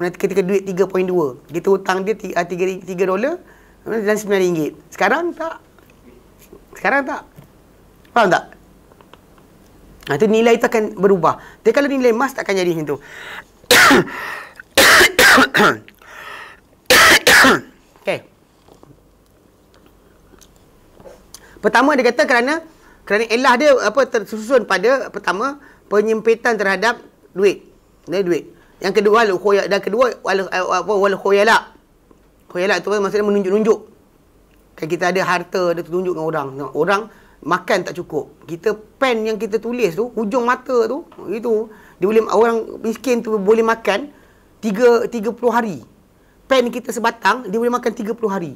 Speaker 1: Nanti ketika duit 3.2. Kita hutang dia 3, 3, 3 dolar dan 9 ringgit. Sekarang tak. Sekarang tak. Faham tak? Nah, itu nilai itu akan berubah. Tapi kalau nilai emas tak akan jadi macam tu. okay. Pertama dia kata kerana kerana elah dia apa tersusun pada pertama penyempitan terhadap duit. Dia duit. Yang kedua wal dan kedua wal apa wal khoyala. Khoyala tu maksudnya menunjuk-nunjuk. Kan kita ada harta ada tunjuk dengan orang. Orang makan tak cukup. Kita pen yang kita tulis tu hujung mata tu itu dia boleh orang miskin tu boleh makan 3 30 hari. Pen kita sebatang dia boleh makan 30 hari.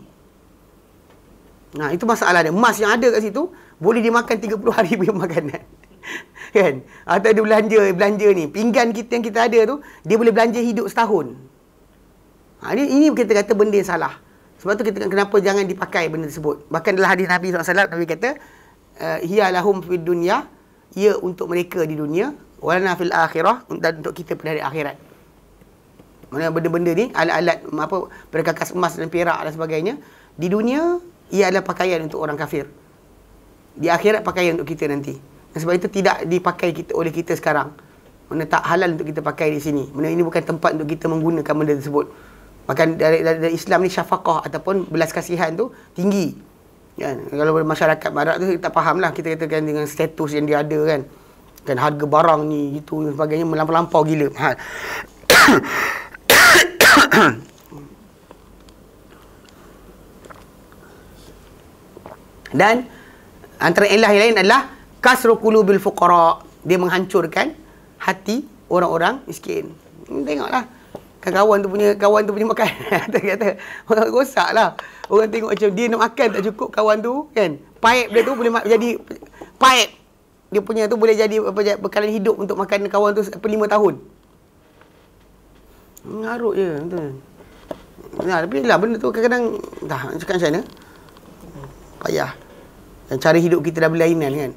Speaker 1: Nah, itu masalah dia. Emas yang ada kat situ boleh dimakan 30 hari punya makanan. Kan? Atau dia belanja belanja ni. Pinggan kita yang kita ada tu dia boleh belanja hidup setahun. Ha, ini, ini kita kata benda yang salah. Sebab tu kita kenapa jangan dipakai benda tersebut? Bahkan dalam hadis Nabi SAW Nabi kata eh, hiya lahum fid dunya ia untuk mereka di dunia walana fil akhirah dan untuk kita pada akhirat mana benda-benda ni alat-alat apa perkakas emas dan perak dan sebagainya di dunia ia adalah pakaian untuk orang kafir di akhirat pakaian untuk kita nanti dan sebab itu tidak dipakai kita oleh kita sekarang. Mana tak halal untuk kita pakai di sini. Mana ini bukan tempat untuk kita menggunakan benda tersebut. Bahkan dari, dari, dari Islam ni syafaqah ataupun belas kasihan tu tinggi. Kan? Kalau masyarakat barat tu tak faham lah kita katakan dengan status yang dia ada kan. Kan harga barang ni itu dan sebagainya melampau-lampau gila. Ha. dan antara ilah yang lain adalah kasru qulubil fuqara. Dia menghancurkan hati orang-orang miskin. Hmm, tengoklah. Kawan tu punya kawan tu punya makan. Kata kata orang rosak lah. Orang tengok macam dia nak makan tak cukup kawan tu kan? Pipe dia tu boleh jadi pipe dia punya tu boleh jadi apa bekalan hidup untuk makan kawan tu per lima tahun ngarut je betul Nah, tapi lah benda tu kadang-kadang dah cakap macam mana? Payah. Dan cara hidup kita dah berlainan kan.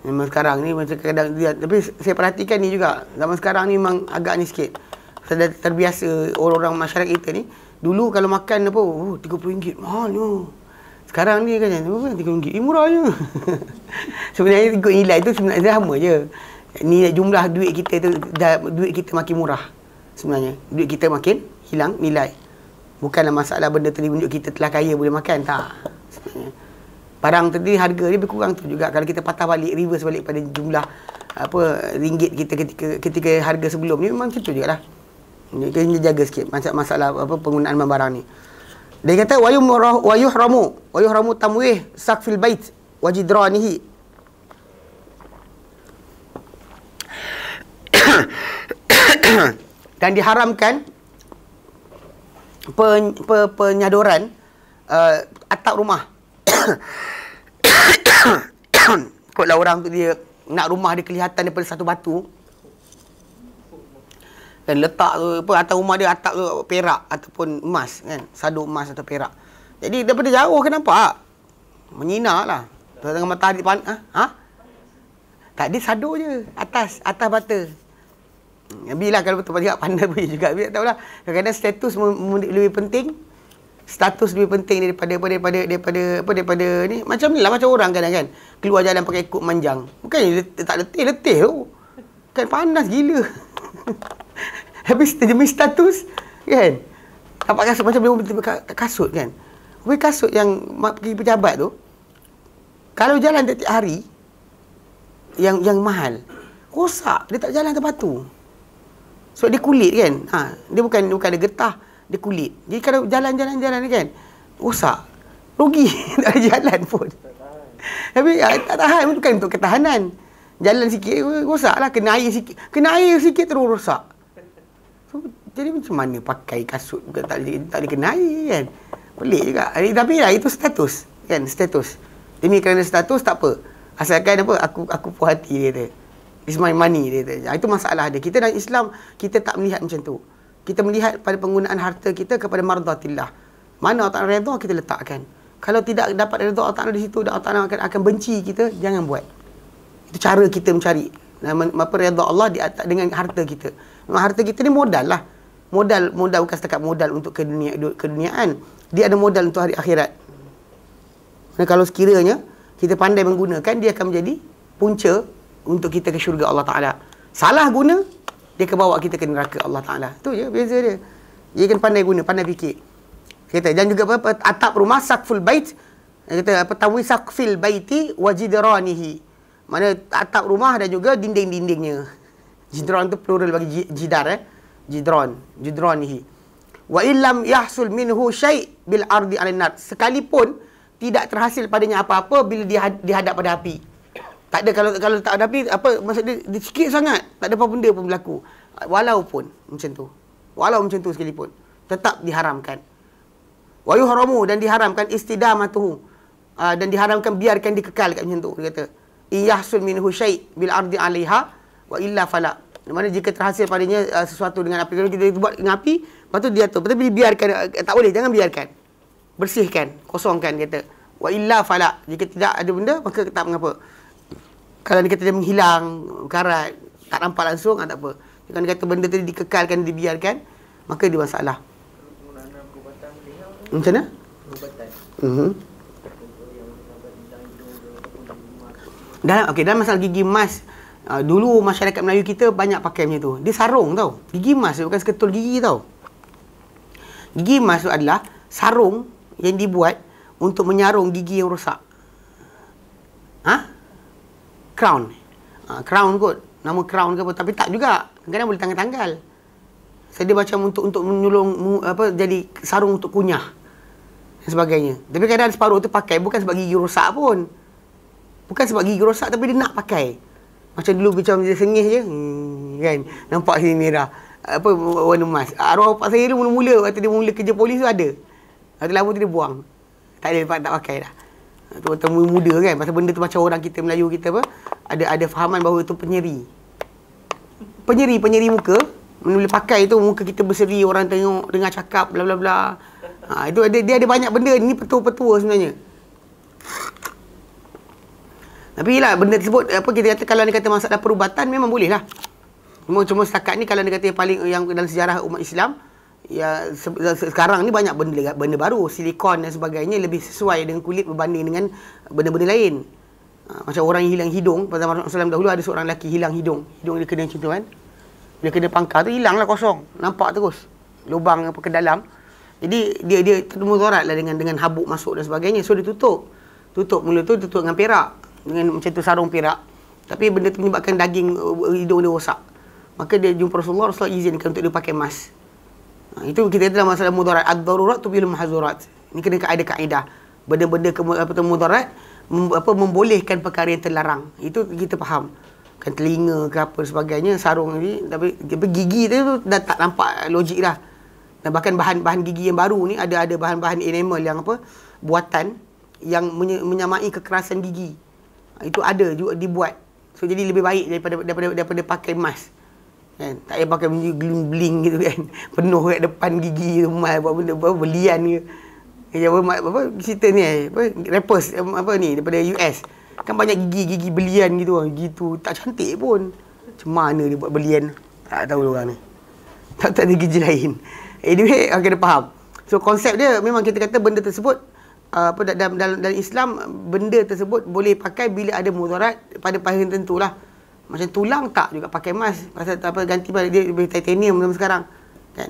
Speaker 1: Memang sekarang ni macam kadang dia tapi saya perhatikan ni juga. Zaman sekarang ni memang agak ni sikit. Saya terbiasa orang-orang masyarakat kita ni dulu kalau makan apa oh RM30 mahal tu. Sekarang ni kan RM30 eh, murah je. sebenarnya ikut nilai tu sebenarnya sama je. Ni jumlah duit kita tu duit kita makin murah. Sebenarnya duit kita makin hilang nilai. Bukanlah masalah benda tadi menunjuk kita telah kaya boleh makan. Tak. Barang tadi harga dia berkurang tu juga. Kalau kita patah balik, reverse balik pada jumlah apa ringgit kita ketika ketika harga sebelum ni memang macam tu juga lah. Kena jaga sikit masalah, masalah apa penggunaan barang ni. Dia kata wayu wayu ramu wayu ramu tamwih sakfil bait wajidranihi dan diharamkan pen, pe, penyadoran uh, atap rumah. Kalau orang tu dia nak rumah dia kelihatan daripada satu batu. Dan letak tu apa atas rumah dia atap tu perak ataupun emas kan. Sadu emas atau perak. Jadi daripada jauh nampak. Menyinar lah. Tengah matahari pan ha? ha? Tak ada sadu je atas atas bata. Bila kalau betul banyak pandai pun juga. Bila tahu lah. Kadang-kadang status lebih penting. Status lebih penting daripada daripada daripada daripada apa daripada ni macam ni lah macam orang kadang kan keluar jalan pakai kod manjang bukan tak letih letih tu kan panas gila habis demi status kan dapat kasut macam dia kasut kan Habis kasut yang pergi pejabat tu kalau jalan tiap hari yang yang mahal rosak dia tak jalan tempat tu sebab dia kulit kan. Ha, dia bukan bukan ada getah, dia kulit. Jadi kalau jalan-jalan jalan kan, rosak. Rugi tak ada jalan pun. Tapi ya, tak tahan bukan untuk ketahanan. Jalan sikit rosaklah kena air sikit. Kena air sikit terus rosak. So, jadi macam mana pakai kasut bukan tak ada, tak ada kena air kan. Pelik juga. Tapi lah itu status kan status. Demi kerana status tak apa. Asalkan apa aku aku puas hati dia tu. It's my money dia kata. Itu masalah dia. Kita dalam Islam kita tak melihat macam tu. Kita melihat pada penggunaan harta kita kepada mardatillah. Mana Allah Ta'ala redha kita letakkan. Kalau tidak dapat redha Allah Ta'ala di situ Allah Ta'ala akan, akan benci kita, jangan buat. Itu cara kita mencari. Apa redha Allah di dengan harta kita. Memang harta kita ni modal lah. Modal, modal bukan setakat modal untuk kedunia, keduniaan. Dia ada modal untuk hari akhirat. Dan kalau sekiranya kita pandai menggunakan, dia akan menjadi punca untuk kita ke syurga Allah Ta'ala. Salah guna, dia ke bawa kita ke neraka Allah Ta'ala. Tu je beza dia. Dia kena pandai guna, pandai fikir. Kata, dan juga apa, atap rumah sakful bait. Kata, apa, tawi sakfil baiti wajidranihi. Mana atap rumah dan juga dinding-dindingnya. Jidran tu plural bagi jidar eh. Jidran. Jidranihi. Wa illam yahsul minhu syai' bil ardi alinat. Sekalipun tidak terhasil padanya apa-apa bila dihadap pada api. Tak ada kalau kalau tak ada api apa maksud dia, dia sikit sangat tak ada apa benda pun berlaku. Walaupun macam tu. Walau macam tu sekalipun tetap diharamkan. Wa yuhramu dan diharamkan istidamatuhu. Uh, dan diharamkan biarkan dikekal kat macam tu dia kata. Iyahsul minhu syai' bil ardi 'alaiha wa illa fala. Mana jika terhasil padanya uh, sesuatu dengan api kalau kita buat dengan api, lepas tu dia tu. Tapi biarkan uh, tak boleh jangan biarkan. Bersihkan, kosongkan dia kata. Wa illa fala. Jika tidak ada benda maka tak mengapa kalau dia kata dia menghilang karat tak nampak langsung ah, tak apa. Kalau dia kata benda tadi dikekalkan dibiarkan maka dia masalah. Macam mana? Mhm. Dalam okey dalam masalah gigi emas uh, dulu masyarakat Melayu kita banyak pakai macam tu. Dia sarung tau. Gigi emas bukan seketul gigi tau. Gigi emas tu adalah sarung yang dibuat untuk menyarung gigi yang rosak. Ha crown. Uh, crown kot. Nama crown ke apa. Tapi tak juga. Kadang-kadang boleh tanggal-tanggal. Saya dia macam untuk untuk menyulung apa jadi sarung untuk kunyah dan sebagainya. Tapi kadang separuh tu pakai bukan sebab gigi rosak pun. Bukan sebab gigi rosak tapi dia nak pakai. Macam dulu macam dia sengih je. Hmm, kan? Nampak sini merah. apa warna emas. Arwah bapak saya dulu mula-mula waktu dia mula kerja polis tu ada. Waktu lama tu dia buang. Tak ada tak pakai dah. Waktu muda kan pasal benda tu macam orang kita Melayu kita apa ada ada fahaman bahawa itu penyeri. Penyeri penyeri muka boleh pakai tu muka kita berseri orang tengok dengar cakap bla bla bla. Ha, itu ada dia ada banyak benda ni petua-petua sebenarnya. Tapi lah benda tersebut apa kita kata kalau dia kata masalah perubatan memang boleh lah. Cuma cuma setakat ni kalau dia kata yang paling yang dalam sejarah umat Islam ya se- se- sekarang ni banyak benda benda baru silikon dan sebagainya lebih sesuai dengan kulit berbanding dengan benda-benda lain. Ha, macam orang yang hilang hidung pada Rasulullah SAW dahulu ada seorang lelaki hilang hidung. Hidung dia kena macam tu kan. Dia kena pangkal tu hilanglah kosong. Nampak terus. Lubang apa ke dalam. Jadi dia dia termudarat lah dengan dengan habuk masuk dan sebagainya. So dia tutup. Tutup mula tu tutup dengan perak dengan macam tu sarung perak. Tapi benda tu menyebabkan daging uh, hidung dia rosak. Maka dia jumpa Rasulullah, Rasulullah izinkan untuk dia pakai mask. Ha, itu kita kata masalah mudarat. Ad-darurat tu bil mahzurat. Ini kena ada kaedah. Benda-benda ke, apa tu mudarat mem, apa membolehkan perkara yang terlarang. Itu kita faham. Kan telinga ke apa sebagainya sarung ni tapi, gigi tu dah tak nampak logik dah. Dan bahkan bahan-bahan gigi yang baru ni ada ada bahan-bahan enamel yang apa buatan yang menyamai kekerasan gigi. Ha, itu ada juga dibuat. So jadi lebih baik daripada daripada daripada pakai mask. Kan? Tak payah pakai bling-bling gitu kan. Penuh kat depan gigi tu mal buat benda apa belian ke. Ya apa, apa cerita ni eh, apa rappers apa ni daripada US. Kan banyak gigi-gigi belian gitu kan. Gitu tak cantik pun. Macam mana dia buat belian? Tak tahu orang ni. Tak tak ada gigi lain. Anyway, kita faham. So konsep dia memang kita kata benda tersebut uh, apa dalam, dalam dalam Islam benda tersebut boleh pakai bila ada mudarat pada pahit tertentu lah. Macam tulang tak juga pakai emas. Pasal apa ganti pada dia lebih titanium dalam sekarang. Kan?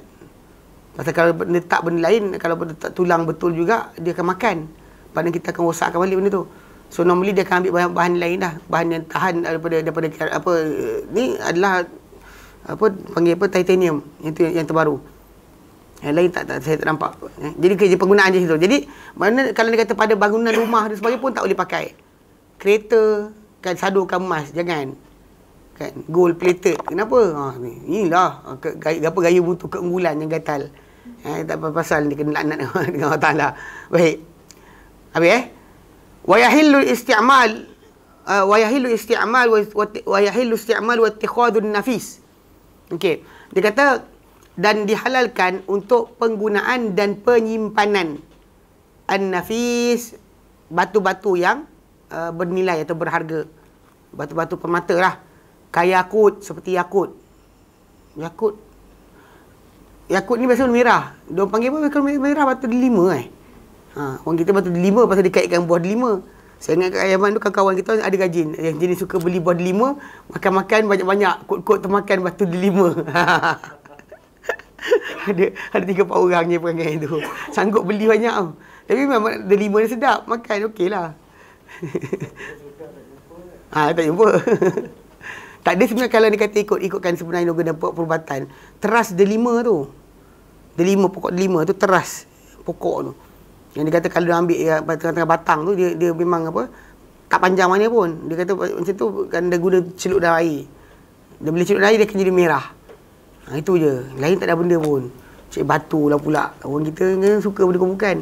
Speaker 1: Pasal kalau benda tak benda lain, kalau benda tak tulang betul juga, dia akan makan. Badan kita akan rosakkan balik benda tu. So normally dia akan ambil bahan, bahan lain dah. Bahan yang tahan daripada daripada apa ni adalah apa panggil apa titanium. Itu yang, yang terbaru. Yang lain tak, tak saya tak nampak. Eh? Jadi kerja penggunaan je situ. Jadi mana kalau dia kata pada bangunan rumah dan sebagainya pun tak boleh pakai. Kereta kan sadurkan emas jangan. Kan gold plated. Kenapa? Ha ni. Inilah gaya, apa gaya mutu keunggulan yang gatal. Eh, tak apa pasal dia kena laknat dengan Allah Taala. Baik. Habis eh? Wa yahillu isti'mal uh, wa yahillu isti'mal wa yahillu isti'mal wa ittikhadun nafis. Okey. Dia kata dan dihalalkan untuk penggunaan dan penyimpanan an-nafis batu-batu yang uh, bernilai atau berharga batu-batu permata lah kayakut seperti yakut yakut yakut ni biasa merah dia panggil apa kalau merah batu delima eh ha orang kita batu delima pasal dikaitkan buah delima saya ingat kat Ayaman tu kawan-kawan kita ada gajin yang jenis suka beli buah delima makan-makan banyak-banyak kot-kot termakan batu delima ada ada tiga empat orang je perangai tu. Sanggup beli banyak tau. Tapi memang delima ni sedap. Makan okey lah. ha, tak jumpa. tak ada sebenarnya kalau dia kata ikut ikutkan sebenarnya logo dan perubatan. Teras delima tu. Delima, pokok delima tu teras. Pokok tu. Yang dia kata kalau dia ambil ya, tengah-tengah batang tu, dia dia memang apa, tak panjang mana pun. Dia kata macam tu kan dia guna celup dalam air. Dia boleh celup dalam air, dia akan jadi merah. Ha, itu je. Lain tak ada benda pun. Cik batu lah pula. Orang kita kan suka benda bukan.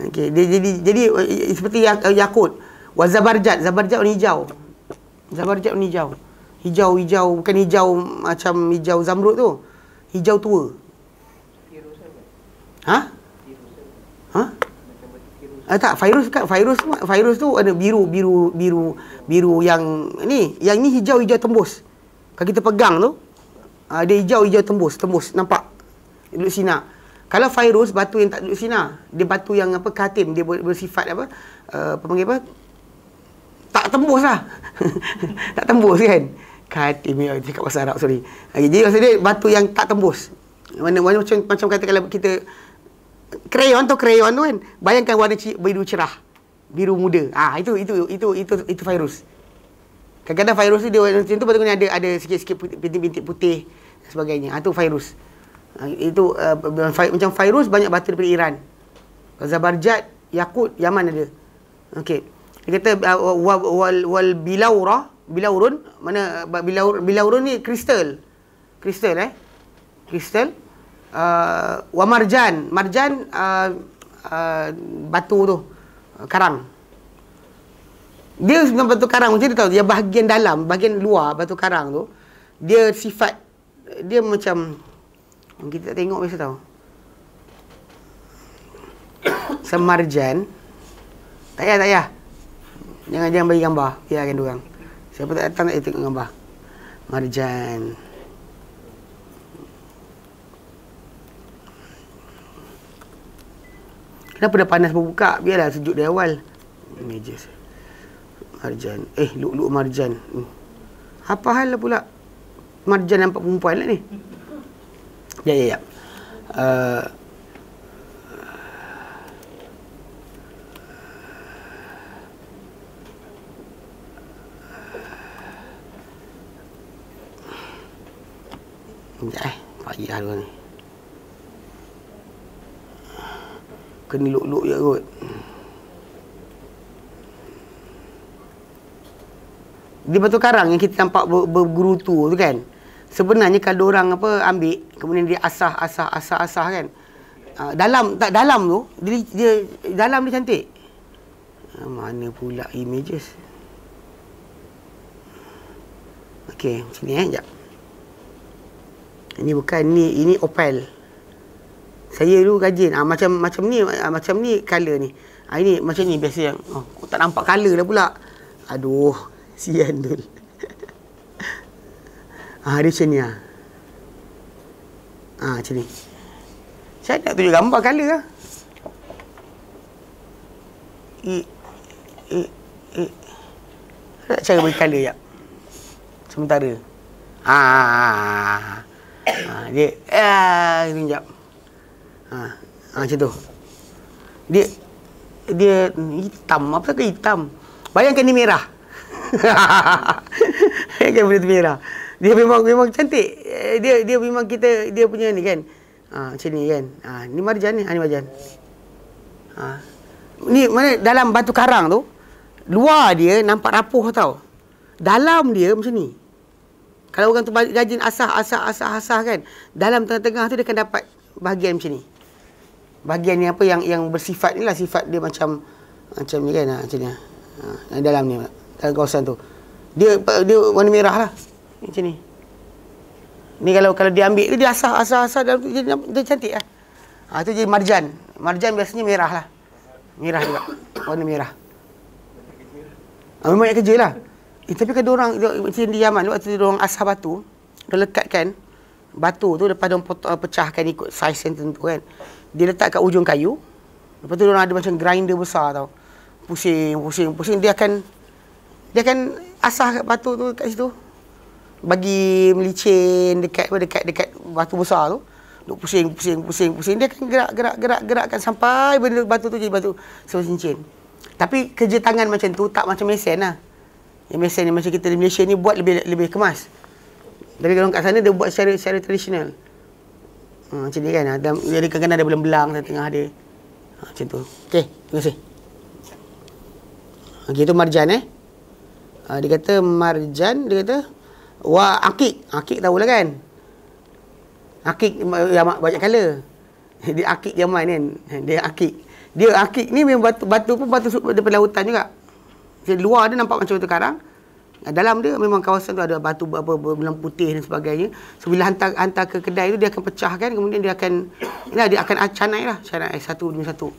Speaker 1: Okey, dia jadi jadi eh, seperti yak, uh, yakut. Wa zabarjat, zabarjat warna hijau. Zabarjat warna hijau. Hijau hijau bukan hijau macam hijau zamrud tu. Hijau tua. Ha? Ha? Ah, tak, virus kan virus virus tu ada biru biru biru biru yang ni, yang ni hijau hijau tembus. Kalau kita pegang tu, uh, dia hijau-hijau tembus, tembus nampak duduk sinar. Kalau virus batu yang tak duduk sinar, dia batu yang apa katim, dia bersifat apa? Uh, apa panggil apa? Tak tembus lah. tak tembus kan? Katim ya, cakap bahasa Arab, sorry. Okay, jadi maksud dia batu yang tak tembus. Mana, mana macam macam kata kalau kita krayon tu krayon tu kan. Bayangkan warna biru cerah. Biru muda. Ah itu itu itu itu itu virus. Kadang-kadang virus tu dia macam tu betul ada ada sikit-sikit bintik-bintik putih sebagainya. Ha, tu virus. Ha, itu uh, macam virus banyak batu daripada Iran. Zabarjat, Yakut, Yaman ada. Okey. Dia kata uh, wal wal bilaura, bilaurun, mana bilaur bilaurun ni kristal. Kristal eh. kristal. Uh, wa marjan. Marjan uh, uh, batu tu karang. Dia bukan batu karang macam dia tahu? Dia bahagian dalam bahagian luar batu karang tu. Dia sifat dia macam kita tak tengok biasa tahu. Semarjan. Tak payah tak payah. Jangan jangan bagi gambar. Biarkan dia orang siapa tak datang nak tengok gambar marjan Kenapa dah panas berbuka? Biarlah sejuk dari awal. Meja Marjan. Eh, luk-luk marjan. Hmm. Apa hal lah pula? Marjan nampak perempuan lah ni. Ya, ya, ya. Uh, Sekejap eh. Pagi lah ni. Kena luk-luk je kot. Di batu karang yang kita nampak ber, bergerutu tu kan. Sebenarnya kalau orang apa ambil kemudian dia asah asah asah asah kan. Uh, dalam tak dalam tu dia, dia dalam dia cantik. Uh, mana pula images? Okey, sini eh, jap. Ini bukan ni ini opal. Saya dulu rajin ah, macam macam ni ah, macam ni color ni. Ah, ini macam ni biasa yang oh, tak nampak color lah pula. Aduh, sian tu. ah, dia macam ni ah. Ah, macam ni. Saya nak tunjuk gambar color lah. Eh, eh, eh. Tak cara bagi color ya. Sementara. Ah, ah. Ah dia ah, ini jap. Ha, ha macam tu. Dia dia hitam apa ke hitam? Bayangkan ni merah. Bayangkan tu merah. Dia memang memang cantik. Eh, dia dia memang kita dia punya ni kan. Ha, macam ni kan. Ha, ni marjan ni, ha, ni marjan. Ha. Ni mana dalam batu karang tu luar dia nampak rapuh tau. Dalam dia macam ni. Kalau orang tu rajin asah asah asah asah kan, dalam tengah-tengah tu dia akan dapat bahagian macam ni. Bahagian ni apa yang yang bersifat ni lah sifat dia macam macam ni kan ha, macam ni ha, yang dalam ni dalam kawasan tu. Dia dia warna merah lah macam ni. Ni kalau kalau dia ambil tu dia asah asah asah dalam tu dia, dia cantik lah. Ha, tu jadi marjan. Marjan biasanya merah lah. Merah juga warna merah. Ha, memang banyak kerja lah eh, tapi kalau orang macam di Yaman waktu dia orang asah batu dia lekatkan batu tu lepas dia pecahkan ikut saiz yang tentu kan dia letak kat ujung kayu. Lepas tu dia ada macam grinder besar tau. Pusing, pusing, pusing. Dia akan dia akan asah kat batu tu kat situ. Bagi melicin dekat dekat dekat batu besar tu. Duk pusing, pusing, pusing, pusing. Dia akan gerak, gerak, gerak, gerakkan sampai benda batu tu jadi batu sebab cincin. Tapi kerja tangan macam tu tak macam mesin lah. Yang mesin ni macam kita di Malaysia ni buat lebih lebih kemas. Tapi kalau kat sana dia buat secara secara tradisional. Ha, macam ni kan. Ada, jadi kadang-kadang ada belang-belang tengah dia. Ha, macam tu. Okey, terima kasih. Okey, itu marjan eh. Ha, dia kata marjan, dia kata wa akik. Akik tahulah kan. Akik yang banyak color. Dia akik Yaman kan. Dia akik. Dia akik ni memang batu, batu pun batu daripada lautan juga. Jadi luar dia nampak macam batu karang. Dalam dia memang kawasan tu ada batu apa belang putih dan sebagainya. So bila hantar hantar ke kedai tu dia akan pecahkan kemudian dia akan inilah dia akan canai lah, canai satu demi satu.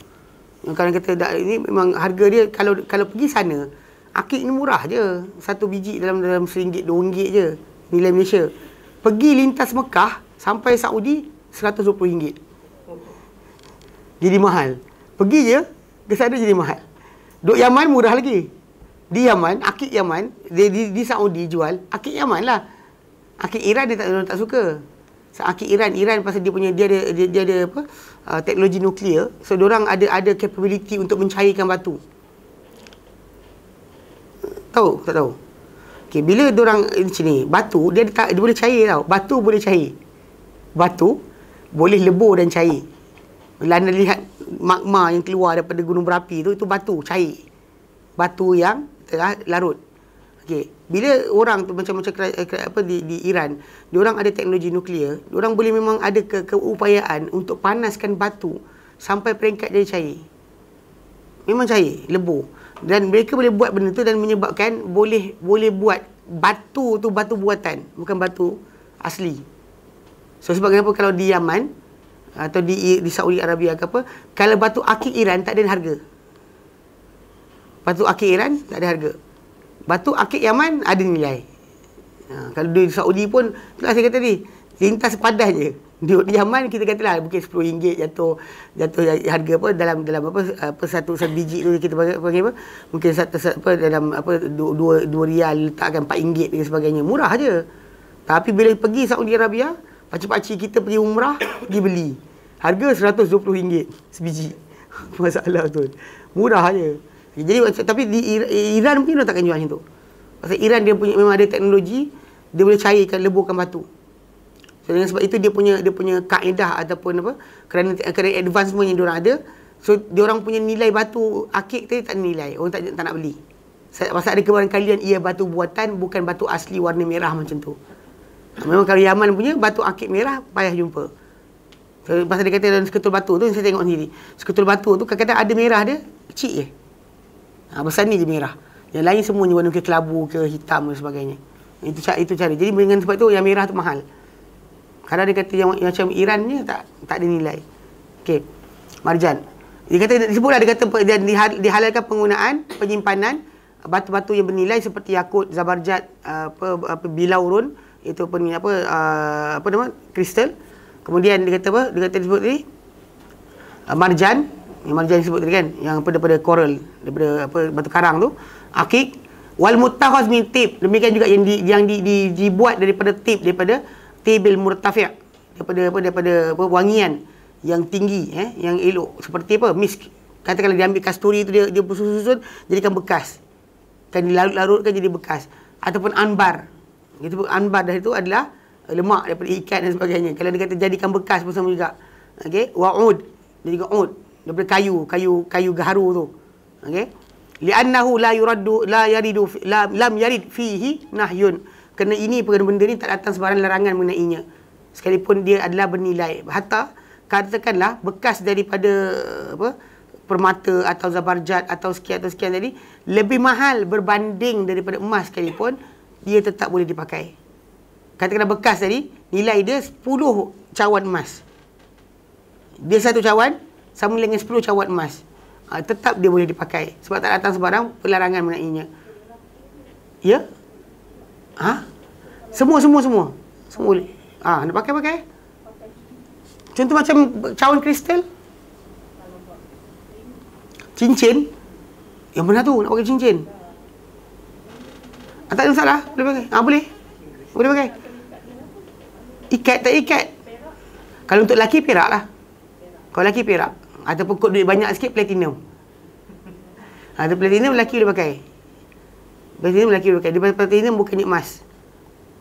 Speaker 1: Kalau kata dah, ini memang harga dia kalau kalau pergi sana akik ni murah je. Satu biji dalam dalam RM1, RM2 je nilai Malaysia. Pergi lintas Mekah sampai Saudi RM120. Jadi mahal. Pergi je ke sana jadi mahal. Duk Yaman murah lagi di Yaman, akik Yaman, di, di, di Saudi jual, akik Yaman lah. Akik Iran dia tak, dia tak suka. So, akik Iran, Iran pasal dia punya, dia ada, dia, dia ada apa, uh, teknologi nuklear. So, orang ada ada capability untuk mencairkan batu. Tahu? Tak tahu? Okay, bila orang macam ni, batu, dia, tak, dia boleh cair tau. Batu boleh cair. Batu boleh lebur dan cair. Bila anda lihat magma yang keluar daripada gunung berapi tu, itu batu, cair. Batu yang larut. Okey, bila orang tu macam macam kera- kera- apa di di Iran, orang ada teknologi nuklear, orang boleh memang ada ke, keupayaan untuk panaskan batu sampai peringkat jadi cair. Memang cair, lebur. Dan mereka boleh buat benda tu dan menyebabkan boleh boleh buat batu tu batu buatan, bukan batu asli. So sebab kenapa kalau di Yaman atau di di Saudi Arabia ke apa, kalau batu akik Iran tak ada harga. Batu akik Iran tak ada harga. Batu akik Yaman ada nilai. Ha, kalau di Saudi pun, itulah saya kata ni, lintas padas je. Di, di Yaman kita katalah mungkin RM10 jatuh jatuh harga apa dalam dalam apa apa satu satu biji tu kita panggil, panggil apa? Mungkin satu, satu apa dalam apa dua, dua, rial letakkan RM4 dan sebagainya. Murah aje tapi bila pergi Saudi Arabia pakcik-pakcik kita pergi umrah pergi beli. Harga RM120 sebiji. Masalah tu murah aje jadi tapi di Iran mungkin dia takkan jual macam tu. Pasal Iran dia punya memang ada teknologi dia boleh cairkan leburkan batu. So dengan sebab itu dia punya dia punya kaedah ataupun apa kerana kerana advancement yang dia orang ada so dia orang punya nilai batu akik tadi tak nilai orang tak tak nak beli. Pasal ada kebarangkalian ia batu buatan bukan batu asli warna merah macam tu. Memang kalau Yaman punya batu akik merah payah jumpa. So, pasal dia kata dalam seketul batu tu saya tengok sendiri. Seketul batu tu kadang-kadang ada merah dia kecil je. Ha, besar ni je merah. Yang lain semuanya warna ke kelabu ke hitam dan sebagainya. Itu itu cara. Jadi dengan sebab tu yang merah tu mahal. Kadang dia kata yang, yang macam Iran ni tak tak ada nilai. Okey. Marjan. Dia kata disebutlah dia kata dia dihalalkan penggunaan penyimpanan batu-batu yang bernilai seperti yakut, zabarjat, apa apa bilaurun itu pun apa uh, apa nama kristal. Kemudian dia kata apa? Dia kata disebut tadi uh, marjan yang marjan sebut tadi kan yang pada pada coral daripada apa batu karang tu akik wal mutakhaz min tip demikian juga yang di, yang di, di, dibuat daripada tip daripada tibil murtafi' daripada apa daripada apa wangian yang tinggi eh yang elok. Seperti apa? Misk. Katakanlah dia ambil kasturi tu dia dia susun jadikan bekas. Kan dilarut-larutkan jadi bekas. Ataupun anbar. Itu anbar dah itu adalah lemak daripada ikan dan sebagainya. Kalau dia kata jadikan bekas pun sama juga. Okey? Wa'ud. Jadi ud daripada kayu, kayu kayu gaharu tu. Okey. Li'annahu la yuraddu la yaridu la, lam yarid fihi nahyun. Kerana ini benda ni tak datang sebarang larangan mengenainya. Sekalipun dia adalah bernilai. Hatta katakanlah bekas daripada apa permata atau zabarjat atau sekian atau sekian tadi lebih mahal berbanding daripada emas sekalipun dia tetap boleh dipakai. Katakanlah bekas tadi nilai dia 10 cawan emas. Dia satu cawan sama dengan 10 cawan emas. Ha, tetap dia boleh dipakai. Sebab tak datang sebarang pelarangan mengenainya. Ya? Ha? Semua, semua, semua. Semua boleh. Ha, nak pakai, pakai. Contoh macam cawan kristal. Cincin. Yang mana tu nak pakai cincin? Ha, tak ada masalah. Boleh pakai. Ha, boleh. Boleh pakai. Ikat, tak ikat. Kalau untuk lelaki, perak lah. Kalau lelaki, perak ataupun kod duit banyak sikit platinum. Ada ha, platinum lelaki boleh pakai. Platinum lelaki boleh pakai. Dia platinum bukan emas.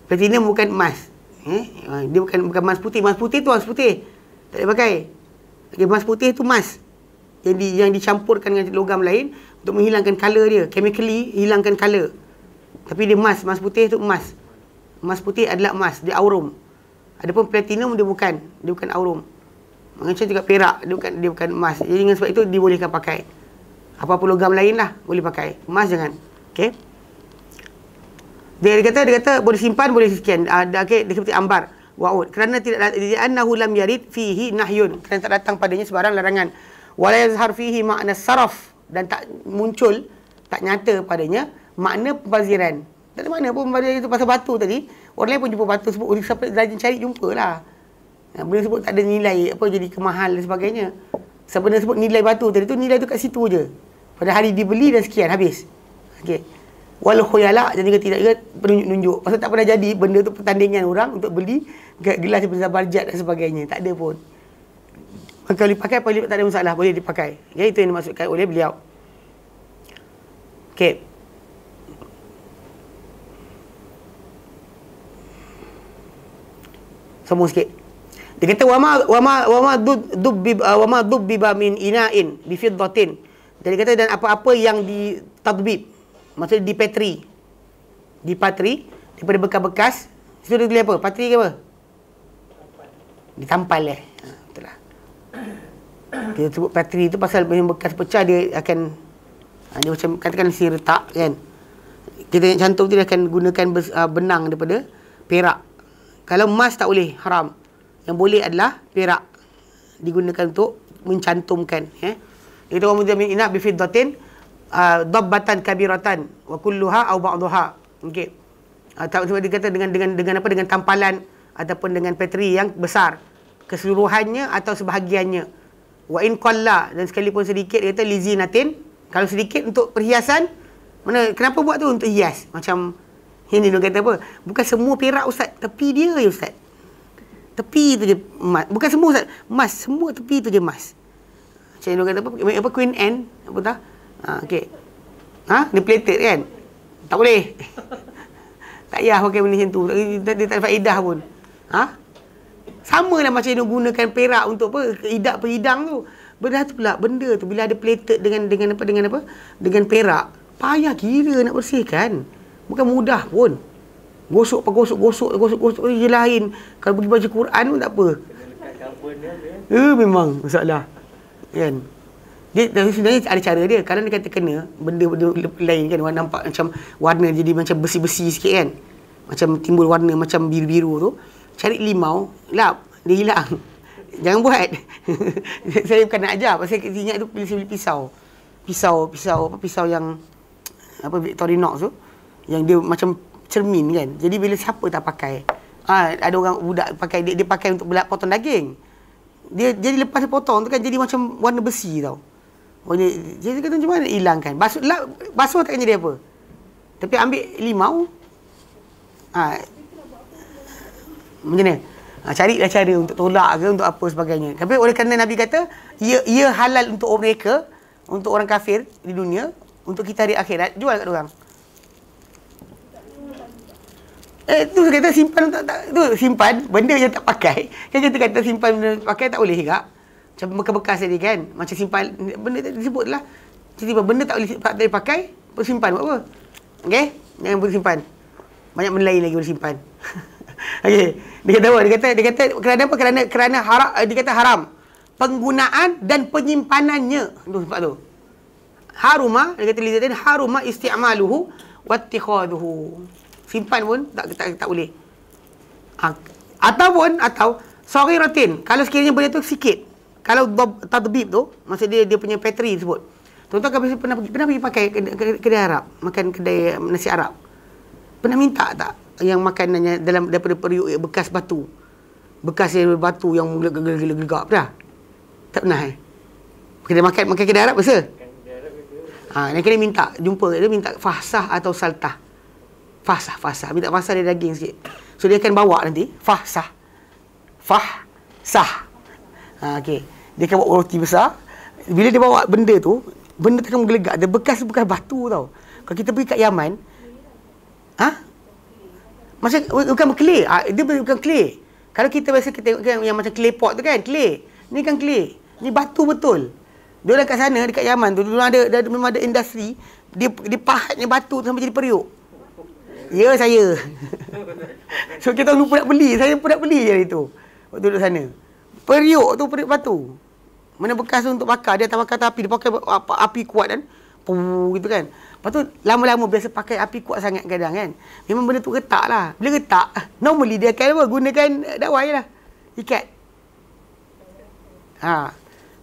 Speaker 1: Platinum bukan emas. Eh? Ha, dia bukan bukan emas putih. Emas putih tu emas putih. Tak boleh pakai. Okay, emas putih tu emas. Yang, di, yang dicampurkan dengan logam lain untuk menghilangkan color dia. Chemically hilangkan color. Tapi dia emas. Emas putih tu emas. Emas putih adalah emas. Dia aurum. Adapun platinum dia bukan. Dia bukan aurum. Macam juga perak, dia bukan dia bukan emas. Jadi dengan sebab itu dibolehkan pakai. Apa-apa logam lain lah boleh pakai. Emas jangan. Okey. Dia, dia kata dia kata boleh simpan boleh sekian. Uh, okey, dia seperti ambar. Wa'ud. Kerana tidak dia annahu lam yarid fihi nahyun. Kerana tak datang padanya sebarang larangan. Wala yazhar fihi makna saraf dan tak muncul tak nyata padanya makna pembaziran. Tak ada mana pun pembaziran itu pasal batu tadi. Orang lain pun jumpa batu sebut siapa rajin cari jumpalah. Ha, benda sebut tak ada nilai apa jadi kemahal dan sebagainya. Sebab benda sebut nilai batu tadi tu nilai tu kat situ je. Pada hari dibeli dan sekian habis. Okey. Wal khuyala jadi tidak juga penunjuk-nunjuk. Pasal tak pernah jadi benda tu pertandingan orang untuk beli gelas daripada barjat dan sebagainya. Tak ada pun. Maka kalau dipakai apa tak ada masalah boleh dipakai. Ya itu yang dimaksudkan oleh beliau. Okey. Semua sikit. Dia kata wama wama wama dubbi wama dubbi min ina'in bi fiddatin. Jadi kata dan apa-apa yang di tadbib maksudnya di petri. Dipatri daripada bekas-bekas. Situ dia tulis apa? Patri ke apa? Ditampal eh. Ha, betul lah. Kita sebut patri tu pasal bekas pecah dia akan ha, dia macam katakan si retak kan. Kita yang cantum tu dia akan gunakan uh, benang daripada perak. Kalau emas tak boleh, haram. Yang boleh adalah perak digunakan untuk mencantumkan ya. Itu orang muda min ina bi fiddatin uh, dabbatan kabiratan wa kulluha aw ba'daha. Okey. Uh, tak dia kata dengan dengan dengan apa? Dengan tampalan ataupun dengan petri yang besar. Keseluruhannya atau sebahagiannya. Wa in qalla dan sekalipun sedikit dia kata lizinatin kalau sedikit untuk perhiasan mana kenapa buat tu? Untuk hias. Macam ini dia kata apa? Bukan semua perak ustaz. Tepi dia ya ustaz tepi tu je emas. Bukan semua ustaz. Emas. Semua tepi tu je emas. Macam dia kata apa? Apa? Queen Anne? Apa tak ha okey. Ha? Dia plated kan? Tak boleh. Tak payah pakai benda macam tu. Dia, dia tak ada faedah pun. Ha? Sama lah macam dia gunakan perak untuk apa? Idak peridang tu. Benda tu pula benda tu bila ada plated dengan dengan apa? Dengan apa? Dengan perak payah gila nak bersihkan. Bukan mudah pun gosok apa gosok gosok gosok gosok je lain. Kalau pergi baca Quran pun tak apa. Eh memang masalah. Kan? Dia sebenarnya ada cara dia. Kalau dia kata kena benda-benda lain kan. Warna nampak macam warna jadi macam besi-besi sikit kan. Macam timbul warna macam biru-biru tu. Cari limau lap dia hilang. Jangan buat. Saya bukan nak ajar. Pasal saya ingat tu pilih pisau. Pisau pisau apa pisau yang apa Victorinox tu. Yang dia macam cermin kan. Jadi bila siapa tak pakai? Ha, ada orang budak pakai dia, dia pakai untuk belak potong daging. Dia jadi lepas dia potong tu kan jadi macam warna besi tau. Dia, jadi kata macam mana hilangkan? Basuh lah, basuh takkan jadi apa? Tapi ambil limau. Ha, macam mana? Ha, carilah cara untuk tolak ke untuk apa sebagainya. Tapi oleh kerana Nabi kata, ia, ia halal untuk mereka, untuk orang kafir di dunia, untuk kita hari akhirat, jual kat orang. Eh, tu kata simpan tak, tak tu simpan benda yang tak pakai. Kan kita kata simpan benda pakai tak boleh juga. Macam bekas-bekas tadi kan. Macam simpan benda tak disebut lah. Tiba-tiba benda tak boleh tak boleh pakai, simpan buat apa? Okey? Jangan boleh simpan. Banyak benda lain lagi boleh simpan. Okey. Dia kata apa? Dia kata dia kata kerana apa? Kerana kerana haram dia kata haram penggunaan dan penyimpanannya. Tu sebab tu. Haruma, dia kata lizatin haruma isti'maluhu wattikhaduhu simpan pun tak tak, tak boleh. Ha, ataupun atau sorry rutin. Kalau sekiranya benda tu sikit. Kalau tadbib tu, maksud dia dia punya petri sebut. Tuan-tuan kan pernah pergi pernah pergi pakai kedai, kedai Arab, makan kedai nasi Arab. Pernah minta tak yang makanannya dalam daripada periuk bekas batu? Bekas yang batu yang gelegak pernah? Tak pernah eh? Kedai makan makan kedai Arab biasa? Ha, yang kena minta jumpa dia minta fahsah atau saltah fasah fasah. Minta fasah dia daging sikit. So dia akan bawa nanti. Fasah. Fah sah ha, okey. Dia akan bawa roti besar. Bila dia bawa benda tu benda tu akan menggelegak. Dia bekas bekas batu tau. Kalau kita pergi kat Yaman ha? Macam bukan clay ha, dia bukan clay kalau kita biasa kita tengok kan yang macam clay pot tu kan clay ni kan clay ni batu betul. Dia orang kat sana dekat Yaman tu memang ada, ada memang ada industri. Dia dia pahatnya batu sampai jadi periuk Ya saya. so kita lupa nak beli. Saya pun nak beli je itu. Waktu duduk sana. Periuk tu periuk batu. Mana bekas tu untuk bakar. Dia tak bakar api. Dia pakai api kuat kan. Puh, gitu kan. Lepas tu lama-lama biasa pakai api kuat sangat kadang kan. Memang benda tu retak lah. Bila retak, normally dia akan apa? Gunakan dakwah je lah. Ikat. Ha.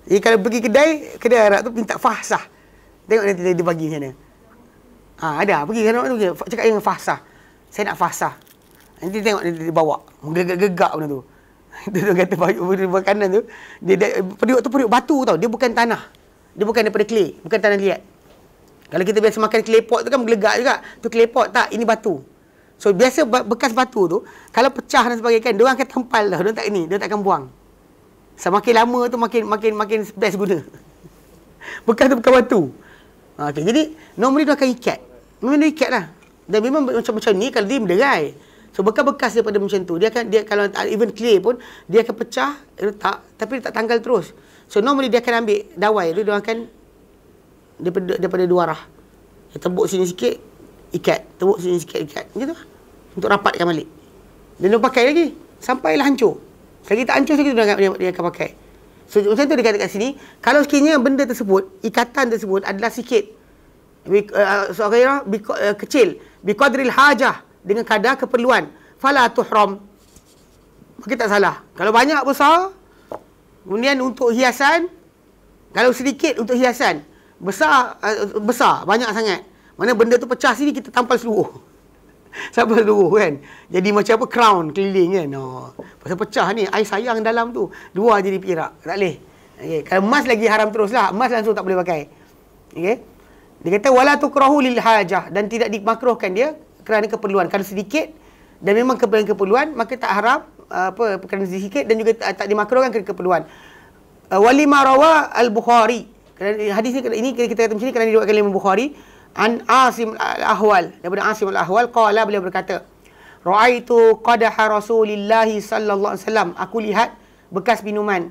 Speaker 1: Jadi kalau pergi kedai, kedai Arab tu minta fahsah. Tengok nanti dia bagi macam mana. Ha, ada. Pergi kan tu. Cakap dengan fasah. Saya nak fasah. Nanti tengok dia, dia bawa. Gegak-gegak benda tu. dia tu kata makanan tu. Dia, dia, periuk tu periuk batu tau. Dia bukan tanah. Dia bukan daripada clay. Bukan tanah liat. Kalau kita biasa makan clay pot tu kan menggelegak juga. Tu clay pot tak. Ini batu. So biasa bekas batu tu. Kalau pecah dan sebagainya kan. Dia orang akan tampal dah. Dia tak ini. Dia tak akan buang. Semakin lama tu makin makin makin best guna. bekas tu bekas batu. Ha, okay. Jadi normally dia akan ikat. Memang dia ikat lah. Dan memang macam-macam ni kalau dia melerai. So bekas-bekas daripada macam tu. Dia akan, dia kalau even clear pun, dia akan pecah, letak, tapi dia tak tanggal terus. So normally dia akan ambil dawai tu, dia akan daripada, daripada dua arah. Dia tebuk sini sikit, ikat. Tepuk sini sikit ikat. Macam tu lah. Untuk rapatkan balik. Dan dia pakai lagi. Sampailah hancur. Selagi tak hancur, sekali dia, dia, dia akan pakai. So, macam tu dia kata kat sini. Kalau sekiranya benda tersebut, ikatan tersebut adalah sikit. Uh, so, akhirnya, uh, kecil. Biqadril hajah. Dengan kadar keperluan. Fala tuhram. Maka tak salah. Kalau banyak besar, kemudian untuk hiasan, kalau sedikit untuk hiasan, besar, besar, banyak sangat. Mana benda tu pecah sini, kita tampal seluruh. Siapa seluruh kan? Jadi macam apa crown keliling kan? Oh. Pasal pecah ni, air sayang dalam tu. Dua jadi pirak. Tak boleh. Okay. Kalau emas lagi haram terus lah. Emas langsung tak boleh pakai. Okay. Dia kata, wala tukrahu lil hajah. Dan tidak dimakruhkan dia kerana keperluan. Kalau sedikit, dan memang keperluan-keperluan, maka tak haram apa kerana sedikit dan juga tak, tak dimakruhkan kerana keperluan. Uh, walima rawa al-Bukhari. Hadis ni ini kita kata macam ni kerana diriwayatkan oleh Bukhari an Asim al-Ahwal daripada Asim al-Ahwal qala beliau berkata Ra'aitu qadaha Rasulillah sallallahu alaihi wasallam aku lihat bekas minuman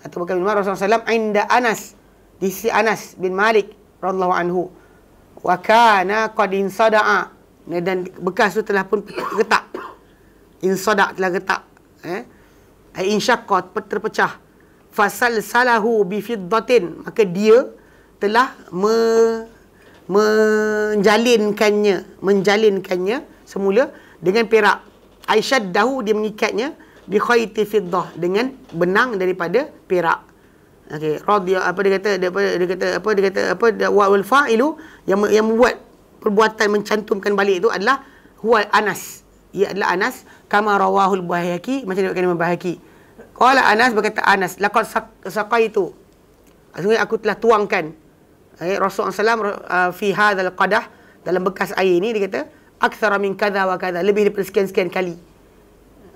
Speaker 1: atau bekas minuman Rasulullah sallam inda Anas di sisi Anas bin Malik radhiyallahu anhu. Wa kana qad insada'a. Dan bekas tu telah pun retak insada' telah retak eh. Ai insyaqqa terpecah. Fasal salahu bi fiddatin maka dia telah me, menjalinkannya menjalinkannya semula dengan perak. Aisyah dahu dia mengikatnya bi khayti fiddah dengan benang daripada perak okey radhiya apa dia kata dia apa dia kata apa dia kata apa wa wal fa'ilu yang yang membuat perbuatan mencantumkan balik itu adalah huwa Anas ia adalah Anas kama rawahul Bahaki macam dia kata Bahaki Qala Anas berkata Anas, laqad saqaitu. Sesungguhnya aku telah tuangkan eh, Rasulullah SAW uh, fi hadzal qadah dalam bekas air ini dia kata aktsara min kadza wa kadza lebih daripada sekian-sekian kali.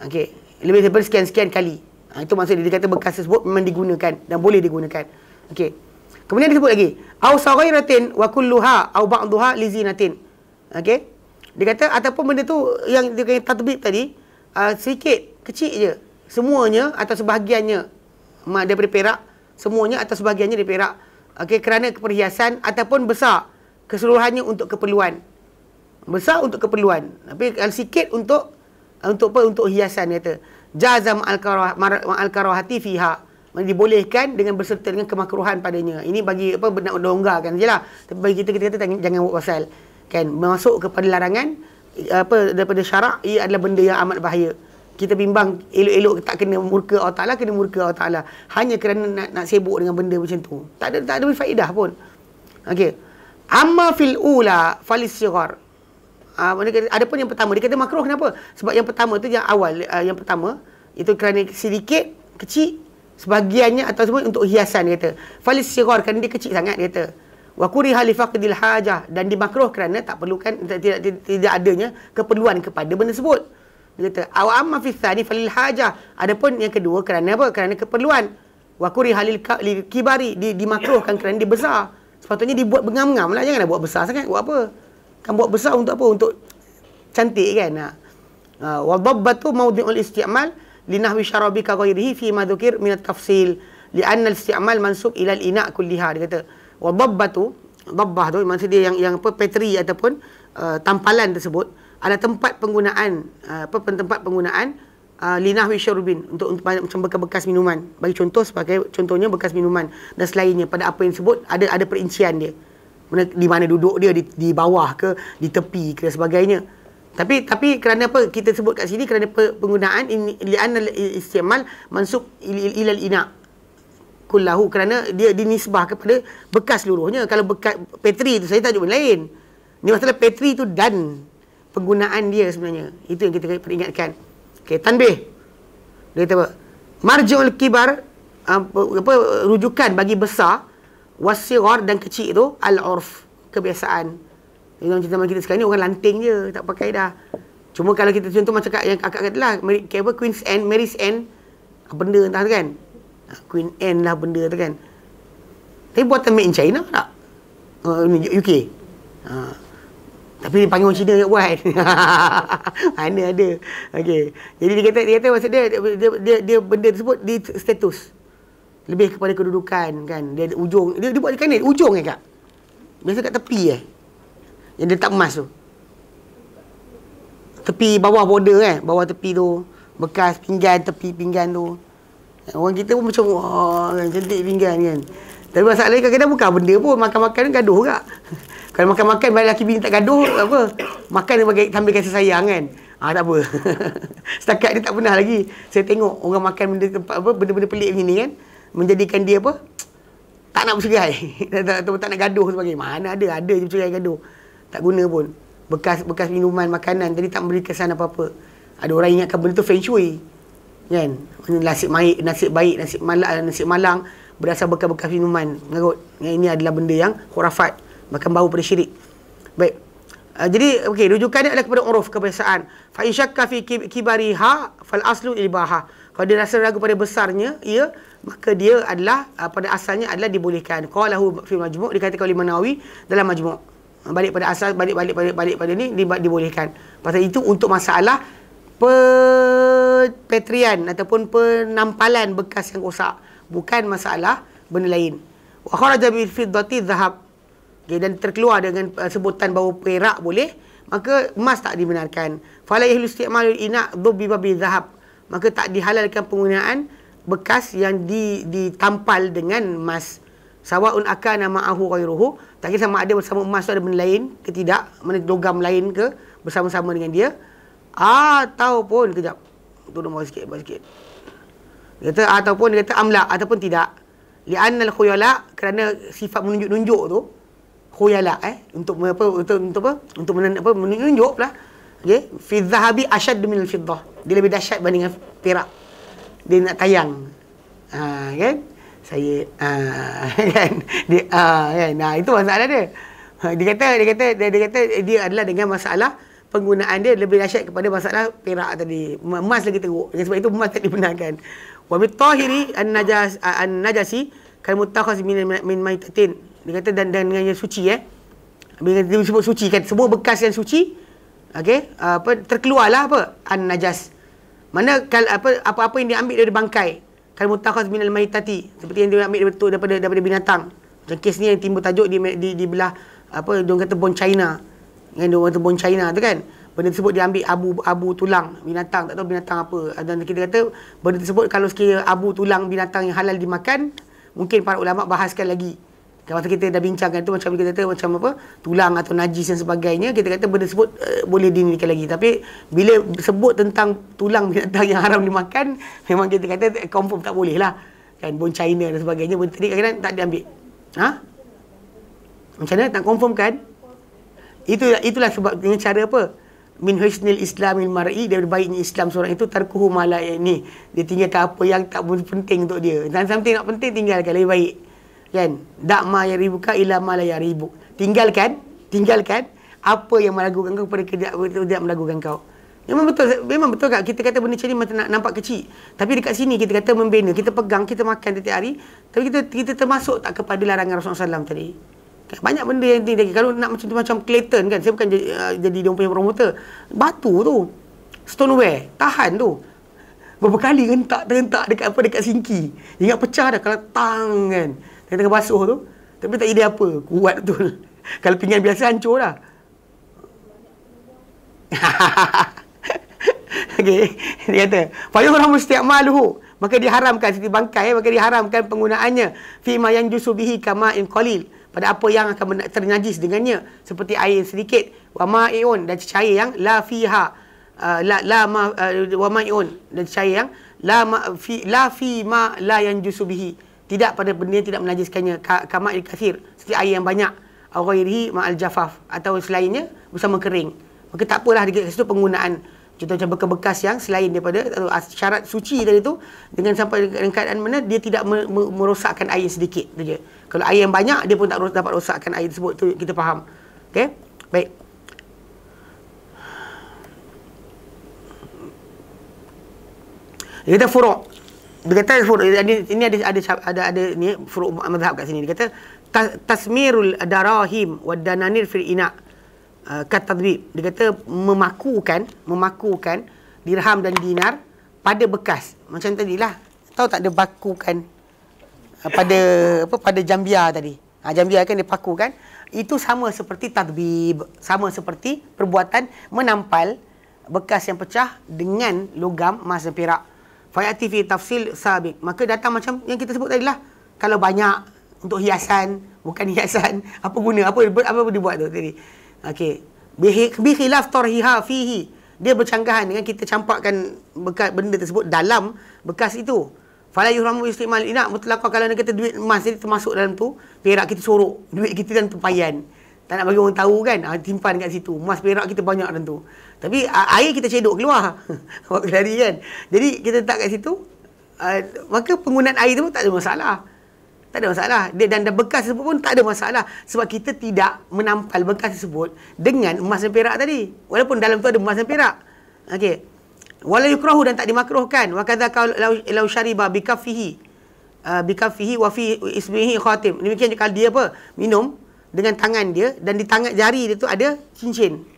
Speaker 1: Okey, lebih daripada sekian-sekian kali. Ha, itu maksud dia, dia kata bekas tersebut memang digunakan dan boleh digunakan. Okey. Kemudian disebut lagi, au saghairatin wa kulluha au ba'daha li zinatin. Okey. Dia kata ataupun benda tu yang dia kata tatbib tadi uh, sedikit kecil je. Semuanya atau sebahagiannya. Daripada perak semuanya atau sebahagiannya daripada perak. Okey kerana perhiasan ataupun besar keseluruhannya untuk keperluan. Besar untuk keperluan. Tapi kalau sikit untuk untuk apa? Untuk hiasan kata jazam al-karah al-karahati fiha dibolehkan dengan berserta dengan kemakruhan padanya ini bagi apa benar donggarkan jelah tapi bagi kita kita kata jangan buat pasal kan masuk kepada larangan apa daripada syarak ia adalah benda yang amat bahaya kita bimbang elok-elok tak kena murka Allah Ta'ala, kena murka Allah Ta'ala. Hanya kerana nak, nak sibuk dengan benda macam tu. Tak ada tak ada faedah pun. Okey. Amma fil ula falis sigar. Uh, ada pun yang pertama. Dia kata makruh kenapa? Sebab yang pertama tu yang awal. Uh, yang pertama, itu kerana sedikit, kecil, sebahagiannya atau semua untuk hiasan, dia kata. Falis sigar, kerana dia kecil sangat, dia kata. Wa kuri halifaqidil hajah. Dan dimakruh kerana tak perlukan, tidak, tidak, tidak adanya keperluan kepada benda tersebut. Dia kata, aw amma fi tsani falil hajah. Adapun yang kedua kerana apa? Kerana keperluan. Wa kuri halil kibari di dimakruhkan kerana dia besar. Sepatutnya dibuat bengam-ngam lah. Janganlah buat besar sangat. Buat apa? Kan buat besar untuk apa? Untuk cantik kan? Ha. ha wa dabbatu mawdi'ul isti'mal li nahwi syarabi ka ghairihi fi ma dhukir min at-tafsil li anna al-isti'mal mansub ila al-ina' kulliha dia kata wa dabbatu dabbah tu maksud dia yang yang apa petri ataupun uh, tampalan tersebut ada tempat penggunaan uh, apa tempat penggunaan uh, linah wisyurbin untuk, untuk macam bekas-bekas minuman bagi contoh sebagai contohnya bekas minuman dan selainnya pada apa yang disebut ada ada perincian dia mana, di mana duduk dia di, di bawah ke di tepi ke sebagainya tapi tapi kerana apa kita sebut kat sini kerana penggunaan ini li'anna istimal mansub ilal ina kullahu kerana dia dinisbah kepada bekas seluruhnya kalau bekas petri itu saya tajuk lain ni masalah petri itu dan penggunaan dia sebenarnya. Itu yang kita peringatkan. Okey, tanbih. Dia kata apa? Marjul kibar apa, apa rujukan bagi besar wasighar dan kecil itu al-urf, kebiasaan. Yang cerita kita sekarang ni orang lanting je, tak pakai dah. Cuma kalau kita contoh macam yang kakak kata lah, apa Queen's End, Mary's End, benda entah tu kan. Ha, Queen End lah benda tu kan. Tapi buatan made in China tak? Uh, UK. Ha. Tapi dia panggil orang Cina nak buat. Mana ada. Okey. Jadi dia kata dia kata maksud dia dia, dia dia benda tersebut di status. Lebih kepada kedudukan kan. Dia ujung dia, dia buat dekat ni ujung eh kak. Biasa kat tepi eh. Yang dia tak emas tu. tepi bawah border kan, bawah tepi tu bekas pinggan tepi pinggan tu. Orang kita pun macam wah kan cantik pinggan kan. Tapi masalahnya kadang-kadang bukan benda pun makan-makan gaduh juga. Kalau makan-makan balik laki bini tak gaduh apa? Makan dia bagi sambil kasih sayang kan. Ah tak apa. Setakat ni tak pernah lagi saya tengok orang makan benda tempat apa benda-benda pelik begini kan menjadikan dia apa? Tak nak bercerai. tak, nak gaduh sebagainya. Mana ada ada je bercerai gaduh. Tak guna pun. Bekas bekas minuman makanan tadi tak memberi kesan apa-apa. Ada orang ingatkan benda tu feng shui. Kan? Nasib baik, nasib baik, nasib malang, nasib malang berasal bekas-bekas minuman. Mengarut. Ini adalah benda yang khurafat. Bahkan bau pada syirik. Baik. Uh, jadi okey rujukannya adalah kepada uruf kebiasaan. Fa isyakka fi kibariha fal aslu ibaha. Kalau dia rasa ragu pada besarnya, ia maka dia adalah uh, pada asalnya adalah dibolehkan. Qalahu fi majmu' dikatakan oleh Manawi dalam majmu'. Balik pada asal balik-balik balik balik pada ni dibolehkan. Pasal itu untuk masalah petrian ataupun penampalan bekas yang rosak, bukan masalah benda lain. Wa kharaja bi fiddati dhahab okay, dan terkeluar dengan uh, sebutan bau perak boleh maka emas tak dibenarkan fala yahlu istimalul ina dhubbi babi zahab maka tak dihalalkan penggunaan bekas yang di, ditampal dengan emas. Sawaun akana ma'ahu ghairuhu tak kira sama ada bersama emas tu ada benda lain ke tidak mana logam lain ke bersama-sama dengan dia ataupun kejap turun bawah sikit bawah sikit. Dia kata ataupun dia kata amla ataupun tidak. Li'anna al-khuyala kerana sifat menunjuk-nunjuk tu khuyala eh untuk apa untuk untuk apa untuk menunjuk lah okey fi dhahabi ashad min al fiddah dia lebih dahsyat berbanding perak dia nak tayang. Ha kan? Saya ha, kan? Dia ha, kan? Nah itu masalah dia. Ha, dia kata dia kata dia, dia kata dia adalah dengan masalah penggunaan dia lebih dahsyat kepada masalah perak tadi. Emas lagi teruk. Sebab itu emas tak dibenarkan. Wa bi tahiri an najas an najasi kal mutakhas min min maitatin. Dia kata dan, dan dengan yang suci eh. Bila dia sebut suci kan? Semua bekas yang suci okey apa terkeluarlah apa an najas. Mana kal apa apa-apa yang diambil dari bangkai kal mutakhas minal maitati seperti yang dia ambil betul daripada daripada binatang. Macam kes ni yang timbul tajuk di di, di belah apa dia kata bon China. Yang dia kata bon China tu kan. Benda tersebut dia ambil abu abu tulang binatang tak tahu binatang apa dan kita kata benda tersebut kalau sekiranya abu tulang binatang yang halal dimakan mungkin para ulama bahaskan lagi kalau kita dah bincangkan tu macam kita kata macam apa tulang atau najis dan sebagainya kita kata benda sebut uh, boleh dinilai lagi. Tapi bila sebut tentang tulang binatang yang haram dimakan memang kita kata confirm tak boleh lah. Kan bone china dan sebagainya benda tadi kadang-kadang tak diambil. Ha? Macam mana? Tak confirm kan? Itu itulah sebab dengan cara apa? Min husnil islamil mar'i dari baiknya Islam seorang itu tarkuhu mala ini dia tinggalkan apa yang tak penting untuk dia. Dan something nak penting tinggalkan lebih baik kan? Dak ma yaribuka ila ma la yaribu tinggalkan tinggalkan apa yang meragukan kau kepada tidak tidak meragukan kau. Memang betul memang betul tak kita kata benda macam ni macam nampak kecil. Tapi dekat sini kita kata membina kita pegang kita makan setiap hari. Tapi kita kita termasuk tak kepada larangan Rasulullah SAW tadi. Kan, banyak benda yang tinggi kalau nak macam tu macam Clayton kan? Saya bukan jadi, uh, jadi dia punya promoter. Batu tu stoneware tahan tu. Berapa kali rentak terentak dekat apa dekat sinki. Ingat pecah dah kalau tang kan Tengah tengah basuh tu. Tapi tak ide apa. Kuat betul. Kalau pinggan biasa hancur lah. Okey. Dia kata. Fayuhram isti'maluhu. Maka diharamkan seperti bangkai. Maka diharamkan penggunaannya. Fima yang jusubihi kama'in qalil. Pada apa yang akan ternajis dengannya. Seperti air sedikit. Wa ma'i'un. Dan cair yang la fiha. Uh, la la ma uh, wa ma'i'un. Dan cair yang la ma fi la fi ma la yang jusubihi tidak pada benda tidak menajiskannya. Kama il kathir seperti air yang banyak. Atau ghairihi ma'al jafaf atau selainnya bersama kering. Maka tak apalah di situ penggunaan contoh macam bekas-bekas yang selain daripada syarat suci tadi tu dengan sampai dengan keadaan mana dia tidak merosakkan air sedikit saja kalau air yang banyak dia pun tak dapat rosakkan air tersebut tu kita faham. Okey baik. Kita furuk dia kata ini, ada ada ada ada ni furu' mazhab kat sini. Dia kata tasmirul darahim wad dananir fil ina. Uh, kat tadbib dia kata memakukan memakukan dirham dan dinar pada bekas. Macam tadilah tahu tak ada bakukan uh, pada apa pada jambia tadi? Ha, jambia kan dia paku kan itu sama seperti tadbib sama seperti perbuatan menampal bekas yang pecah dengan logam emas dan perak. Fayati fi tafsil sabiq. Maka datang macam yang kita sebut tadi lah. Kalau banyak untuk hiasan, bukan hiasan, apa guna? Apa apa, apa dibuat tu tadi? Okey. Bi khilaf tarhiha fihi. Dia bercanggahan dengan kita campakkan bekas benda tersebut dalam bekas itu. Fala yuhramu istimal ina mutlaqah kalau nak kata duit emas ni termasuk dalam tu, perak kita sorok, duit kita dalam tempayan. Tak nak bagi orang tahu kan, ha, timpan kat situ. Emas perak kita banyak dalam tu. Tapi air kita cedok keluar. Waktu lari kan. Jadi kita letak kat situ, uh, maka penggunaan air tu pun tak ada masalah. Tak ada masalah. Dia, dan, dan bekas tersebut pun tak ada masalah. Sebab kita tidak menampal bekas tersebut dengan emas dan perak tadi. Walaupun dalam tu ada emas dan perak. Okey. Wala yukrahu dan tak dimakruhkan. Wa kadza law syariba bi kaffihi uh, bi kaffihi wa fi ismihi khatim. Demikian kalau dia apa? Minum dengan tangan dia dan di tangan jari dia tu ada cincin.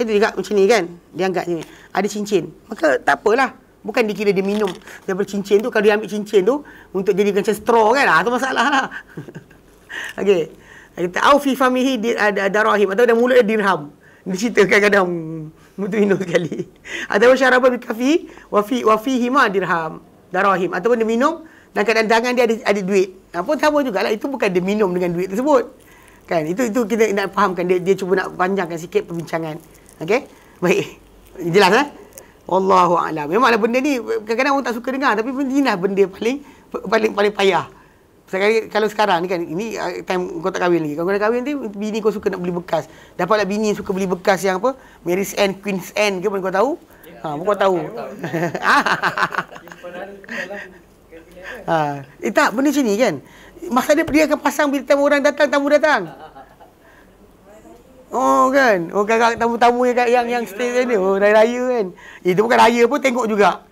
Speaker 1: Macam tu juga macam ni kan. Dia angkat ni. Ada cincin. Maka tak apalah. Bukan dikira dia minum daripada cincin tu. Kalau dia ambil cincin tu untuk jadi macam straw kan. Ah, tu masalah lah. Okey. Kita au fi famihi darahim atau dalam mulut dia dirham. Dia cerita kadang-kadang Mutu minum sekali. Ataupun syaraba bi kafi wa fi wa fihi ma dirham darahim ataupun dia minum dan kadang tangan dia ada ada duit. Apa sama jugalah itu bukan dia minum dengan duit tersebut. Kan? Itu itu kita nak fahamkan dia dia cuba nak panjangkan sikit perbincangan. Okey? Baik. Jelas eh? Wallahu a'lam. Memanglah benda ni kadang-kadang orang tak suka dengar tapi inilah benda paling paling paling payah. Sekali, kalau sekarang ni kan, ini uh, time kau tak kahwin lagi. Kalau kau dah kahwin nanti, bini kau suka nak beli bekas. Dapatlah bini suka beli bekas yang apa? Mary's End, Queen's End ke pun kau tahu? Ya, ha, kau tahu. ha. Eh tak, benda macam ni kan? Masa dia, dia akan pasang bila tamu orang datang, tamu datang. Oh kan? Oh kakak tamu-tamu yang yang, yang stay ni. Oh raya raya kan. Itu bukan raya pun tengok juga.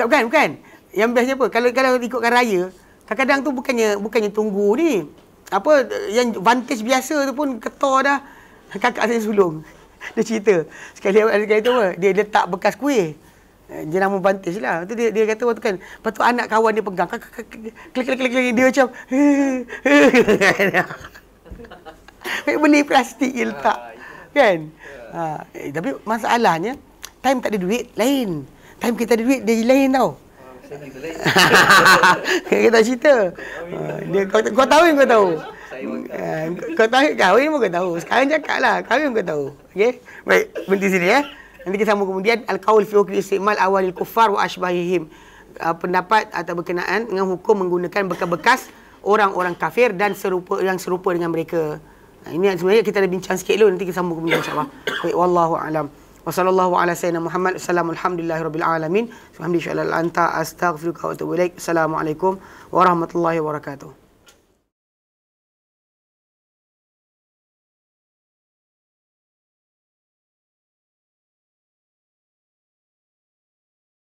Speaker 1: Tak bukan, bukan. Yang bestnya apa? Kalau kalau ikutkan raya, Kadang-kadang tu bukannya bukannya tunggu ni. Apa yang vantage biasa tu pun ketor dah. Kakak saya sulung. Dia cerita. Sekali ada tu apa? Dia letak bekas kuih. Dia nama vantage lah. Tu dia dia kata waktu kan. Lepas tu anak kawan dia pegang. Klik klik klik klik dia macam beli plastik dia letak. Kan? Ha, eh, tapi masalahnya time tak ada duit lain. Time kita ada duit dia lain tau. kita cerita. Dia kau, kau tahu yang kau tahu. Uh, kau tahu kahwin pun kau tahu. Sekarang cakap lah. Kahwin kau tahu. Okey? Baik. Berhenti sini ya. Nanti kita sambung kemudian. Al-Qawl fi hukri istimal awalil kuffar wa ashbahihim. Uh, pendapat atau berkenaan dengan hukum menggunakan bekas-bekas orang-orang kafir dan serupa yang serupa dengan mereka. Nah, ini sebenarnya kita ada bincang sikit dulu. Nanti kita sambung kemudian insyaAllah. Baik. Wallahu a'lam. Wa sallallahu ala sayyidina Muhammad. Alhamdulillahi rabbil alamin. Alhamdulillah anta astaghfiruka wa atubu ilaik. Assalamualaikum warahmatullahi wabarakatuh.